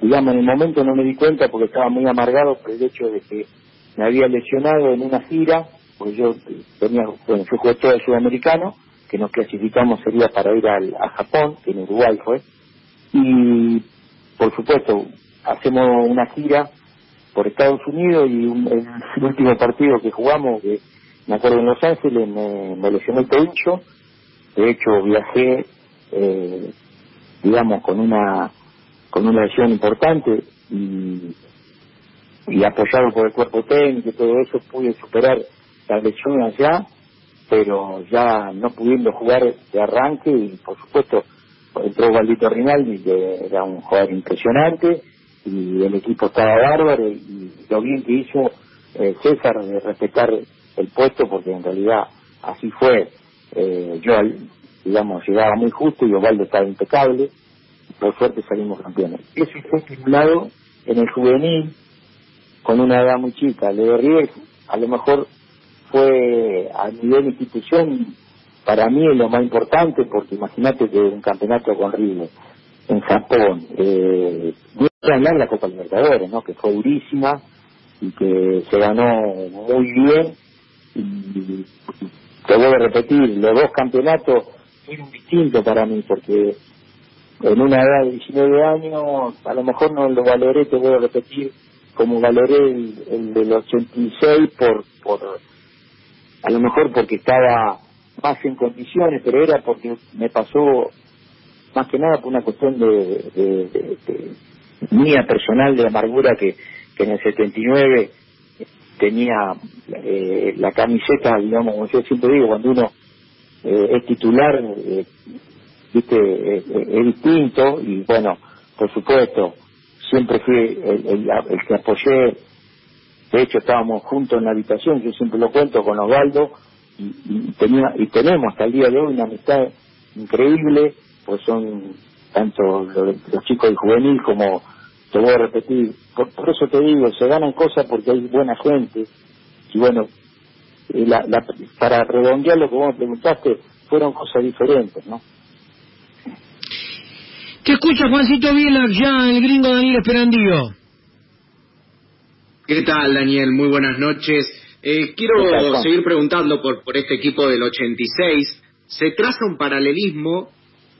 digamos, en el momento no me di cuenta porque estaba muy amargado por el hecho de que me había lesionado en una gira, porque yo tenía, bueno, yo jugué todo el sudamericano, que nos clasificamos sería para ir al, a Japón, que en Uruguay fue, y por supuesto hacemos una gira por Estados Unidos y el último partido que jugamos, que me acuerdo en Los Ángeles, me, me lesioné el tobillo, de hecho viajé, eh, digamos, con una con una lesión importante y apoyado por el cuerpo técnico y todo eso pude superar la lesión allá pero ya no pudiendo jugar de arranque y por supuesto entró Valdito Rinaldi que era un jugador impresionante y el equipo estaba bárbaro y lo bien que hizo eh, César de respetar el puesto porque en realidad así fue. Eh, yo digamos llegaba muy justo y Osvaldo estaba impecable. Por suerte salimos campeones. Eso fue estimulado en el juvenil con una edad muy chica Leo River a lo mejor fue a nivel institución para mí lo más importante porque imagínate que un campeonato con River en Japón eh, hablar la Copa Libertadores no que fue durísima y que se ganó muy bien. Y te voy a repetir los dos campeonatos fueron distintos para mí porque en una edad de 19 años a lo mejor no lo valoré te voy a repetir como valoré el, el del 86 por por a lo mejor porque estaba más en condiciones, pero era porque me pasó más que nada por una cuestión de, de, mía personal de amargura que, en el 79 tenía eh, la camiseta, digamos, como yo siempre digo, cuando uno eh, es titular, eh, viste, es distinto y bueno, por supuesto, siempre fui el, el, el que apoyé de hecho, estábamos juntos en la habitación, yo siempre lo cuento con Osvaldo, y, tenía, y tenemos hasta el día de hoy una amistad increíble, pues son tanto los, chicos del juvenil como, te voy a repetir, por, eso te digo, se ganan cosas porque hay buena gente, y bueno, la, para redondear lo que vos me preguntaste, fueron cosas diferentes, ¿no? ¿Qué escucha Juancito Vila ya el gringo Daniel Esperandillo? ¿Qué tal, Daniel? Muy buenas noches. Eh, quiero seguir preguntando por, por este equipo del 86. Se traza un paralelismo,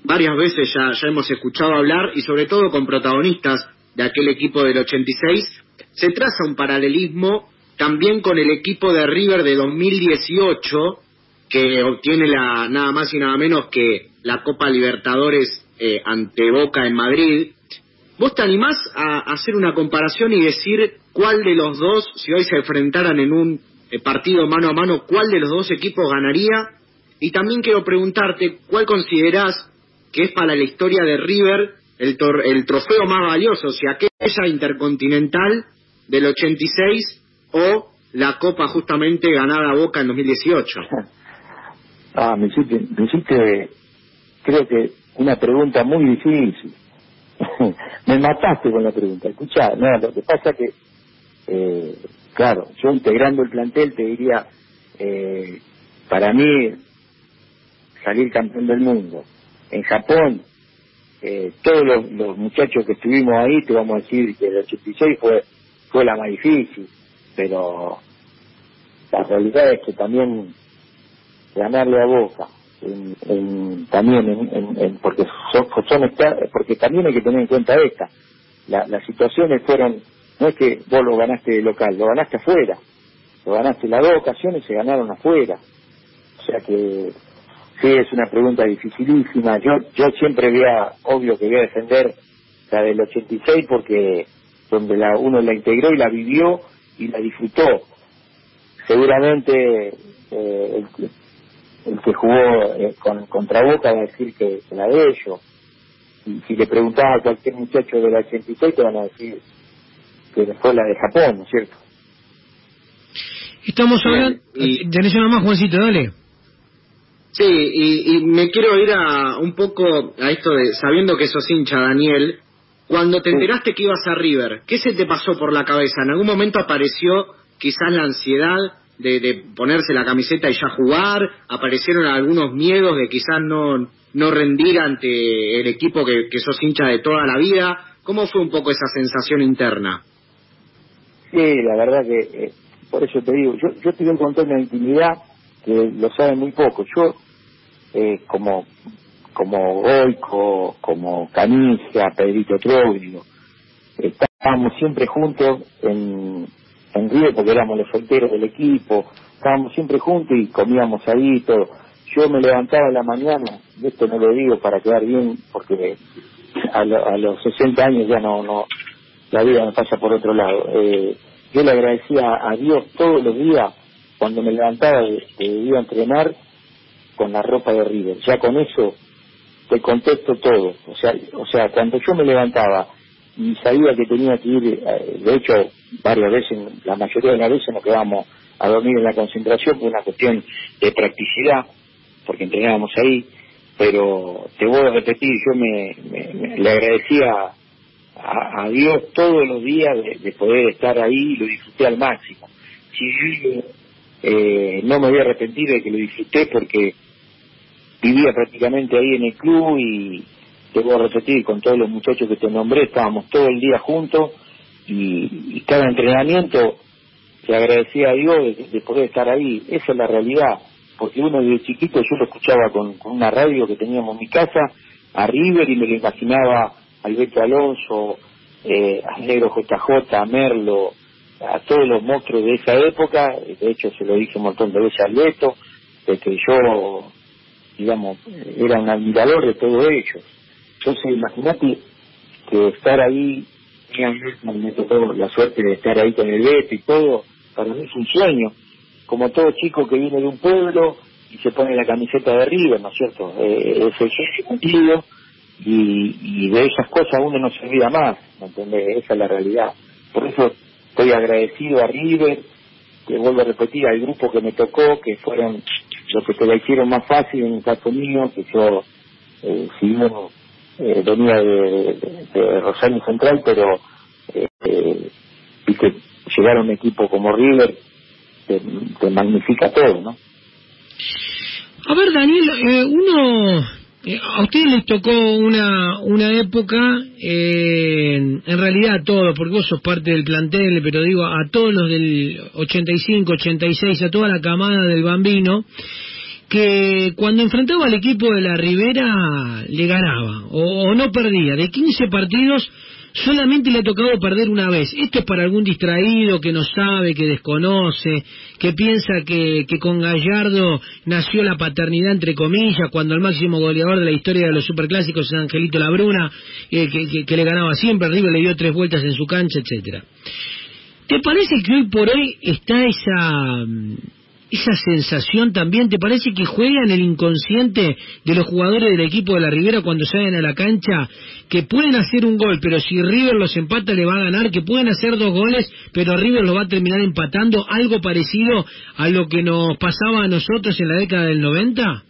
varias veces ya, ya hemos escuchado hablar, y sobre todo con protagonistas de aquel equipo del 86. Se traza un paralelismo también con el equipo de River de 2018, que obtiene la nada más y nada menos que la Copa Libertadores eh, ante Boca en Madrid. ¿Vos te animás a hacer una comparación y decir cuál de los dos, si hoy se enfrentaran en un eh, partido mano a mano, cuál de los dos equipos ganaría? Y también quiero preguntarte, ¿cuál considerás que es para la historia de River el, el trofeo más valioso, si aquella intercontinental del 86 o la Copa justamente ganada a Boca en 2018? Ah, me hiciste, me hiciste, creo que una pregunta muy difícil. me mataste con la pregunta. Escucha, no, lo que pasa que, eh, claro, yo integrando el plantel te diría, eh, para mí, salir campeón del mundo. En Japón, eh, todos los, muchachos que estuvimos ahí, te vamos a decir que el 86 fue, fue la más difícil, pero la realidad es que también ganarle a Boca, en, también en, porque son, porque también hay que tener en cuenta esta las situaciones fueron no es que vos lo ganaste de local lo ganaste afuera lo ganaste las dos ocasiones se ganaron afuera o sea que sí es una pregunta dificilísima yo yo siempre voy obvio que voy a defender la del 86 porque donde la, uno la integró y la vivió y la disfrutó. Seguramente eh, el, que jugó eh, con, contra Boca va a decir que, la de ellos. Y si le preguntas a cualquier muchacho del 86 te van a decir que fue la de Japón, ¿no es cierto? Estamos hablando... Y... Tenés una más, Juancito, dale. Sí, y, me quiero ir a un poco a esto de, sabiendo que sos hincha, Daniel, cuando te enteraste que ibas a River, ¿qué se te pasó por la cabeza? ¿En algún momento apareció quizás la ansiedad de, ponerse la camiseta y ya jugar? ¿Aparecieron algunos miedos de quizás no, no rendir ante el equipo que, que sos hincha de toda la vida? ¿Cómo fue un poco esa sensación interna? Sí, la verdad que, eh, por eso te digo, yo, yo tuve un montón de intimidad que lo saben muy poco. Yo eh, como como Goico, como Canicia, Pedrito Troglio, estábamos siempre juntos en, en Río porque éramos los solteros del equipo, estábamos siempre juntos y comíamos ahí todo. Yo me levantaba en la mañana, y esto no lo digo para quedar bien porque a, a los 60 años ya no, no, la vida me pasa por otro lado. Eh, yo le agradecía a Dios todos los días cuando me levantaba de, de ir a entrenar con la ropa de River. Ya con eso te contesto todo. O sea, o sea, cuando yo me levantaba y sabía que tenía que ir, eh, de hecho, varias veces, la mayoría de las veces nos quedábamos a dormir en la concentración por una cuestión de practicidad, porque entrenábamos ahí, pero te voy a repetir, yo me, le agradecía a, Dios todos los días de, poder estar ahí y lo disfruté al máximo. Si eh, no me voy a arrepentir de que lo disfruté porque vivía prácticamente ahí en el club y te voy a repetir con todos los muchachos que te nombré, estábamos todo el día juntos y, cada entrenamiento te agradecía a Dios de, poder estar ahí, esa es la realidad, porque uno desde chiquito yo lo escuchaba con, una radio que teníamos en mi casa, a River y me lo imaginaba al Beto Alonso, eh, a Negro JJ, a Merlo, a todos los monstruos de esa época, de hecho se lo dije un montón de veces al Beto, de que yo digamos, era un admirador de todo ello. Entonces, imagínate que estar ahí, me tocó la suerte de estar ahí con el Beto y todo, para mí es un sueño, como todo chico que viene de un pueblo y se pone la camiseta de River, ¿no es cierto? Eh, es el sentido y, y de esas cosas uno no se olvida más, ¿me entendés? Esa es la realidad. Por eso estoy agradecido a River, que vuelvo a repetir, al grupo que me tocó, que fueron lo que te la hicieron más fácil en el caso mío, que yo, eh, si bien eh, venía de, Rosario Central, pero eh, viste, llegar a un equipo como River te, magnifica todo, ¿no? A ver, Daniel, eh, uno a ustedes les tocó una, una época, en realidad a todos, porque vos sos parte del plantel, pero digo a todos los del 85, 86, a toda la camada del Bambino, que cuando enfrentaba al equipo de la Ribera le ganaba o, no perdía. De 15 partidos solamente le ha tocado perder una vez. Esto es para algún distraído que no sabe, que desconoce, que piensa que, que con Gallardo nació la paternidad entre comillas, cuando el máximo goleador de la historia de los superclásicos es Angelito Labruna, eh, que, que, le ganaba siempre, River le dio tres vueltas en su cancha, etcétera. ¿Te parece que hoy por hoy está esa esa sensación también, ¿te parece que juega en el inconsciente de los jugadores del equipo de la Ribera cuando salen a la cancha? Que pueden hacer un gol, pero si River los empata le va a ganar, que pueden hacer dos goles, pero River los va a terminar empatando, algo parecido a lo que nos pasaba a nosotros en la década del 90?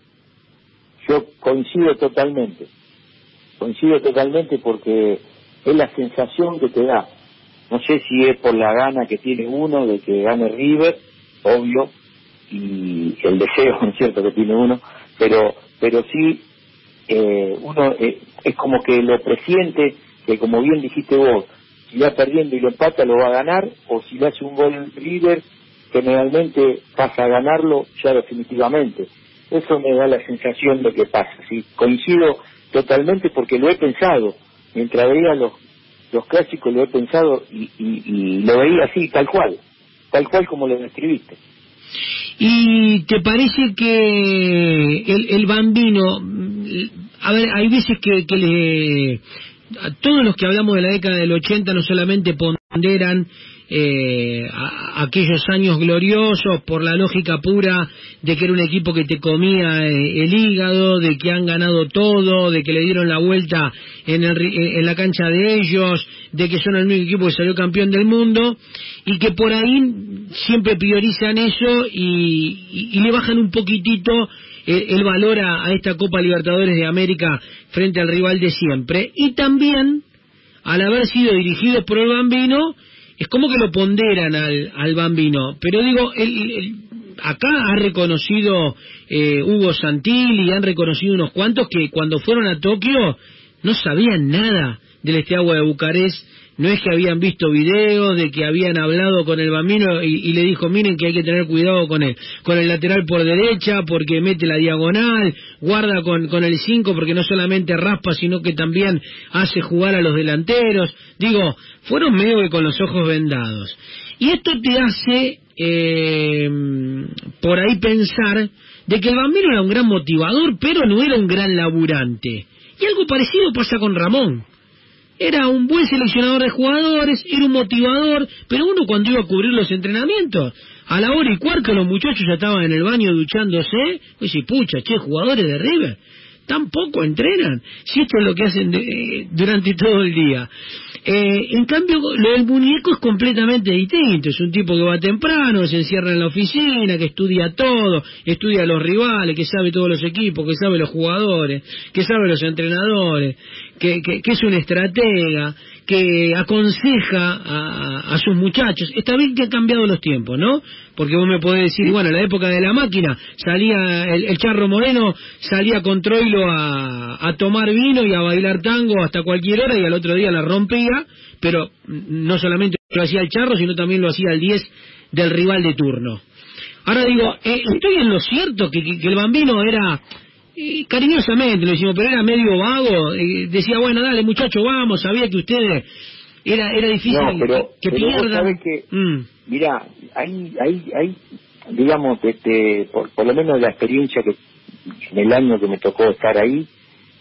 Yo coincido totalmente, coincido totalmente porque es la sensación que te da. No sé si es por la gana que tiene uno de que gane River, obvio, y el deseo, ¿no es cierto?, que tiene uno, pero, pero sí eh, uno eh, es como que lo presiente, que como bien dijiste vos, si va perdiendo y lo empata lo va a ganar, o si le hace un gol líder, generalmente pasa a ganarlo ya definitivamente. Eso me da la sensación de que pasa, ¿sí? Coincido totalmente porque lo he pensado, mientras veía los, los clásicos lo he pensado y, y, y lo veía así, tal cual, tal cual como lo describiste. ¿Y te parece que el, el bambino, a ver, hay veces que, que le, todos los que hablamos de la década del 80 no solamente ponderan eh, aquellos años gloriosos por la lógica pura de que era un equipo que te comía eh, el hígado, de que han ganado todo, de que le dieron la vuelta en, en la cancha de ellos, de que son el único equipo que salió campeón del mundo y que por ahí siempre priorizan eso y, le bajan un poquitito el, valor a, esta Copa Libertadores de América frente al rival de siempre. Y también, al haber sido dirigidos por el Bambino, es como que lo ponderan al, al Bambino. Pero digo, acá ha reconocido eh, Hugo Santilli, han reconocido unos cuantos que cuando fueron a Tokio no sabían nada del Esteagua de Bucarest no es que habían visto videos de que habían hablado con el bambino y, le dijo miren que hay que tener cuidado con el con el lateral por derecha porque mete la diagonal guarda con, con el 5 porque no solamente raspa sino que también hace jugar a los delanteros digo fueron medio que con los ojos vendados. Y esto te hace eh, por ahí pensar de que el bambino era un gran motivador pero no era un gran laburante. Y algo parecido pasa con Ramón era un buen seleccionador de jugadores, era un motivador, pero uno cuando iba a cubrir los entrenamientos, a la hora y cuarto los muchachos ya estaban en el baño duchándose, pues y pucha, che, jugadores de River, tampoco entrenan, si esto es lo que hacen eh, durante todo el día. Eh, en cambio, lo del muñeco es completamente distinto. Es un tipo que va temprano, se encierra en la oficina, que estudia todo, estudia a los rivales, que sabe todos los equipos, que sabe los jugadores, que sabe los entrenadores, que, que, es un estratega, que aconseja a, sus muchachos. Está bien que han cambiado los tiempos, ¿no? Porque vos me podés decir, bueno, en la época de la máquina, salía el, Charro Moreno, salía con Troilo a, tomar vino y a bailar tango hasta cualquier hora y al otro día la rompía, pero no solamente lo hacía el Charro, sino también lo hacía el 10 del rival de turno. Ahora digo, eh, estoy en lo cierto que el Bambino era y cariñosamente lo decimos, pero era medio vago. decía, bueno, dale muchacho, vamos, sabía que ustedes... Era, era difícil que, pierdan. Que, mm. Mira, hay, hay, hay, digamos, este, por, por lo menos la experiencia que en el año que me tocó estar ahí,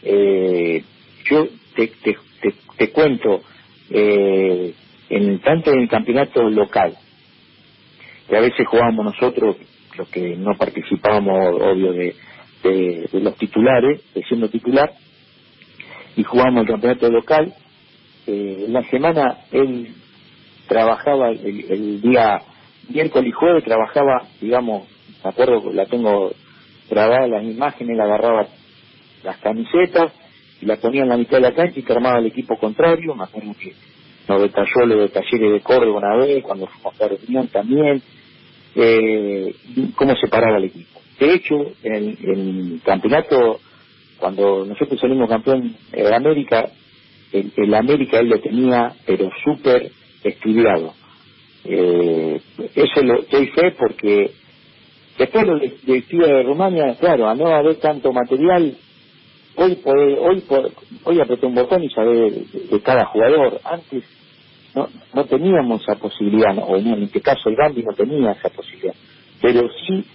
eh, yo te, te, te, cuento, eh, en, tanto en el campeonato local, que a veces jugábamos nosotros, los que no participábamos, obvio, de, de, los titulares, de siendo titular, y jugamos el campeonato local. Eh, en la semana él trabajaba el, día miércoles y jueves, trabajaba, digamos, me acuerdo, la tengo grabada las imágenes, agarraba las camisetas y la ponía en la mitad de la cancha y que armaba el equipo contrario. Me acuerdo que nos detalló lo de talleres de Córdoba una vez, cuando fuimos a reunión también, eh, cómo separaba el equipo. De hecho, en, el campeonato, cuando nosotros salimos campeón de América, el, América él lo tenía, pero súper estudiado. Eh, eso lo doy fe porque después lo de, de, Rumania, claro, a no haber tanto material, hoy hoy hoy apreté un botón y saber de, cada jugador. Antes no, no teníamos esa posibilidad, o en este caso el Gandhi no tenía esa posibilidad, pero sí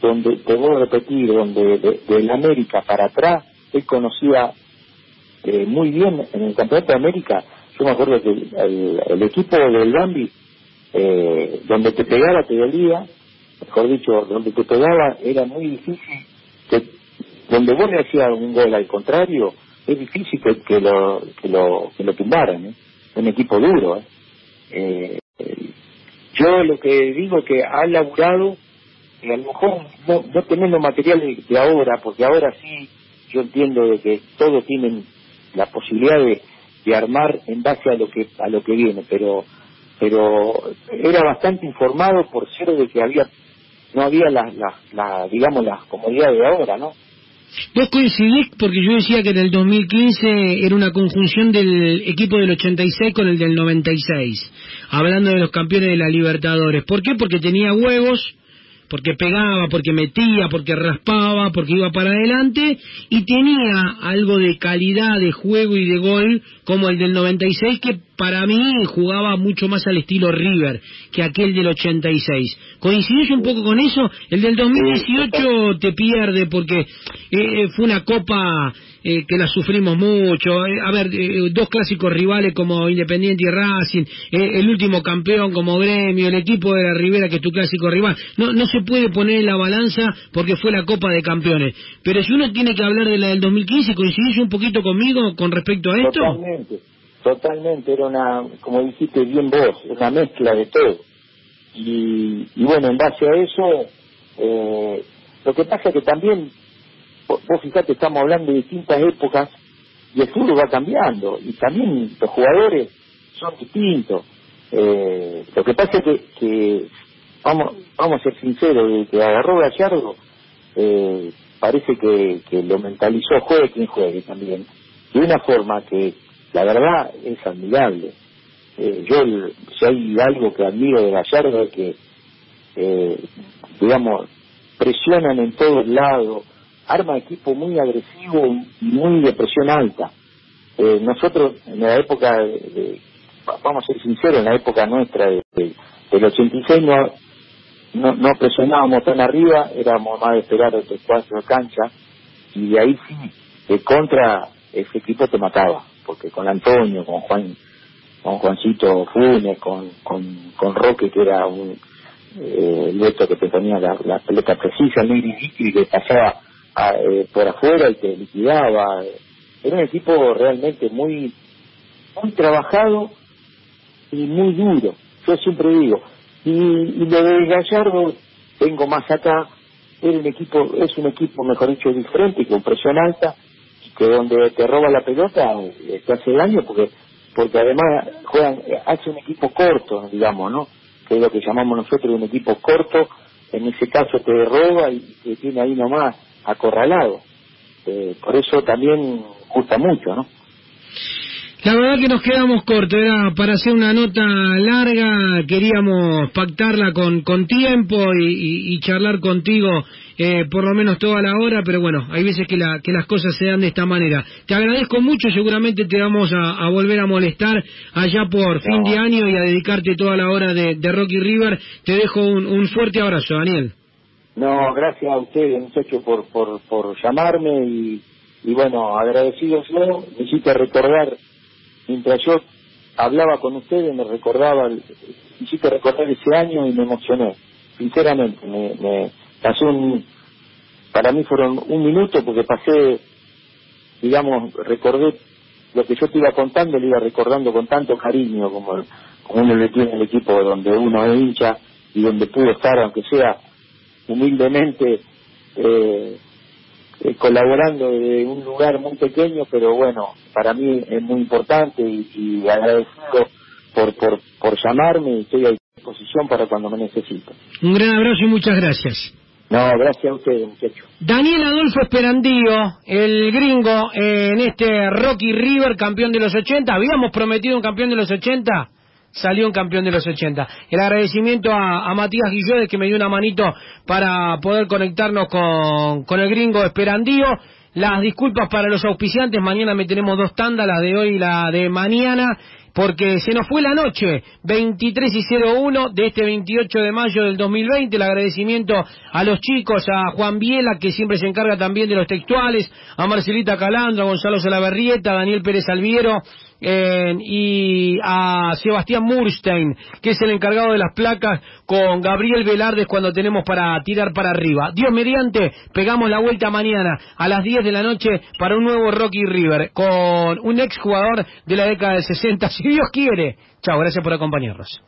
donde, te voy a repetir, donde de, América para atrás, él conocía eh, muy bien en el Campeonato de América, yo me acuerdo que el, equipo del Bambi, eh, donde te pegaba te dolía, mejor dicho, donde te pegaba era muy difícil, que, donde vos le hacías un gol al contrario, es difícil que, lo, que, lo, que lo tumbaran, ¿eh? un equipo duro. ¿eh? Eh, yo lo que digo es que ha laburado y a lo mejor no, no teniendo material de, ahora, porque ahora sí yo entiendo de que todos tienen la posibilidad de, de armar en base a lo que a lo que viene, pero pero era bastante informado por ser de que había no había las la, la, digamos las comodidades de ahora, ¿no? Vos coincidís porque yo decía que en el 2015 era una conjunción del equipo del 86 con el del 96, hablando de los campeones de la Libertadores. ¿Por qué? Porque tenía huevos, porque pegaba, porque metía, porque raspaba, porque iba para adelante y tenía algo de calidad de juego y de gol como el del 96 que para mí jugaba mucho más al estilo River que aquel del 86. ¿Coincidís un poco con eso? El del 2018 te pierde porque eh, fue una copa eh, que la sufrimos mucho. Eh, a ver, eh, dos clásicos rivales como Independiente y Racing, el último campeón como Gremio, el equipo de la Rivera que es tu clásico rival. No, no se puede poner en la balanza porque fue la Copa de Campeones. Pero si uno tiene que hablar de la del 2015, ¿coincidís un poquito conmigo con respecto a esto? Totalmente, totalmente. Era una, como dijiste bien vos, una mezcla de todo. Y, y bueno, en base a eso, lo que pasa es que también vos fíjate, estamos hablando de distintas épocas y el fútbol va cambiando y también los jugadores son distintos. Eh, lo que pasa es que, que, vamos, vamos a ser sinceros, de que agarró Gallardo, eh, parece que, lo mentalizó, juegue quien juegue también, de una forma que la verdad es admirable. Eh, yo, si hay algo que admiro de Gallardo es que, eh, digamos, presionan en todos lados, arma equipo muy agresivo y muy de presión alta. Eh, nosotros en la época, de, vamos a ser sinceros, en la época nuestra de, del 86 no, no, no, presionábamos tan arriba, éramos más de esperar otros cuatro cancha y de ahí sí, de contra ese equipo te mataba, porque con Antonio, con Juan, con Juancito Funes, con, con, con Roque que era un eh, que te ponía la, la pelota precisa, muy difícil que pasaba eh, por afuera y te liquidaba. Era un equipo realmente muy, muy trabajado y muy duro. Yo siempre digo, y, y lo de Gallardo, tengo más acá, era un equipo, es un equipo, mejor dicho, diferente, con presión alta, que donde te roba la pelota eh, te hace daño porque porque además juegan, hace un equipo corto, digamos, ¿no? Que es lo que llamamos nosotros un equipo corto, en ese caso te roba y te tiene ahí nomás acorralado. Eh, por eso también gusta mucho, ¿no? La verdad que nos quedamos cortos, era para hacer una nota larga, queríamos pactarla con, con tiempo y, y, charlar contigo eh, por lo menos toda la hora, pero bueno, hay veces que, la, que las cosas se dan de esta manera. Te agradezco mucho, seguramente te vamos a, volver a molestar allá por fin de año y a dedicarte toda la hora de, de Rocky River. Te dejo un, un fuerte abrazo, Daniel. No, gracias a ustedes, muchachos, por, por, por llamarme y, y bueno, agradecidos yo. Necesito recordar, mientras yo hablaba con ustedes, me recordaba, necesito recordar ese año y me emocioné. Sinceramente, me, me pasó un, para mí fueron un minuto porque pasé, digamos, recordé lo que yo te iba contando, lo iba recordando con tanto cariño como, como uno le tiene el equipo donde uno es hincha y donde pudo estar, aunque sea humildemente eh, eh, colaborando de un lugar muy pequeño, pero bueno, para mí es muy importante y, agradecido por, por, por llamarme y estoy a disposición para cuando me necesito. Un gran abrazo y muchas gracias. No, gracias a ustedes, muchachos. Daniel Adolfo Esperandío, el gringo en este Rocky River, campeón de los 80. Habíamos prometido un campeón de los 80 salió un campeón de los 80. El agradecimiento a, Matías Guillodes que me dio una manito para poder conectarnos con, con el gringo Esperandío. Las disculpas para los auspiciantes, mañana me tenemos dos tandas, la de hoy y la de mañana, porque se nos fue la noche, 23 y 01 de este 28 de mayo del 2020. El agradecimiento a los chicos, a Juan Biela, que siempre se encarga también de los textuales, a Marcelita Calandro, a Gonzalo Salaverrieta, a Daniel Pérez Alviero, eh, y a Sebastián Murstein, que es el encargado de las placas, con Gabriel Velardes cuando tenemos para tirar para arriba. Dios mediante, pegamos la vuelta mañana a las 10 de la noche para un nuevo Rocky River, con un exjugador de la década del 60, si Dios quiere. Chao, gracias por acompañarnos.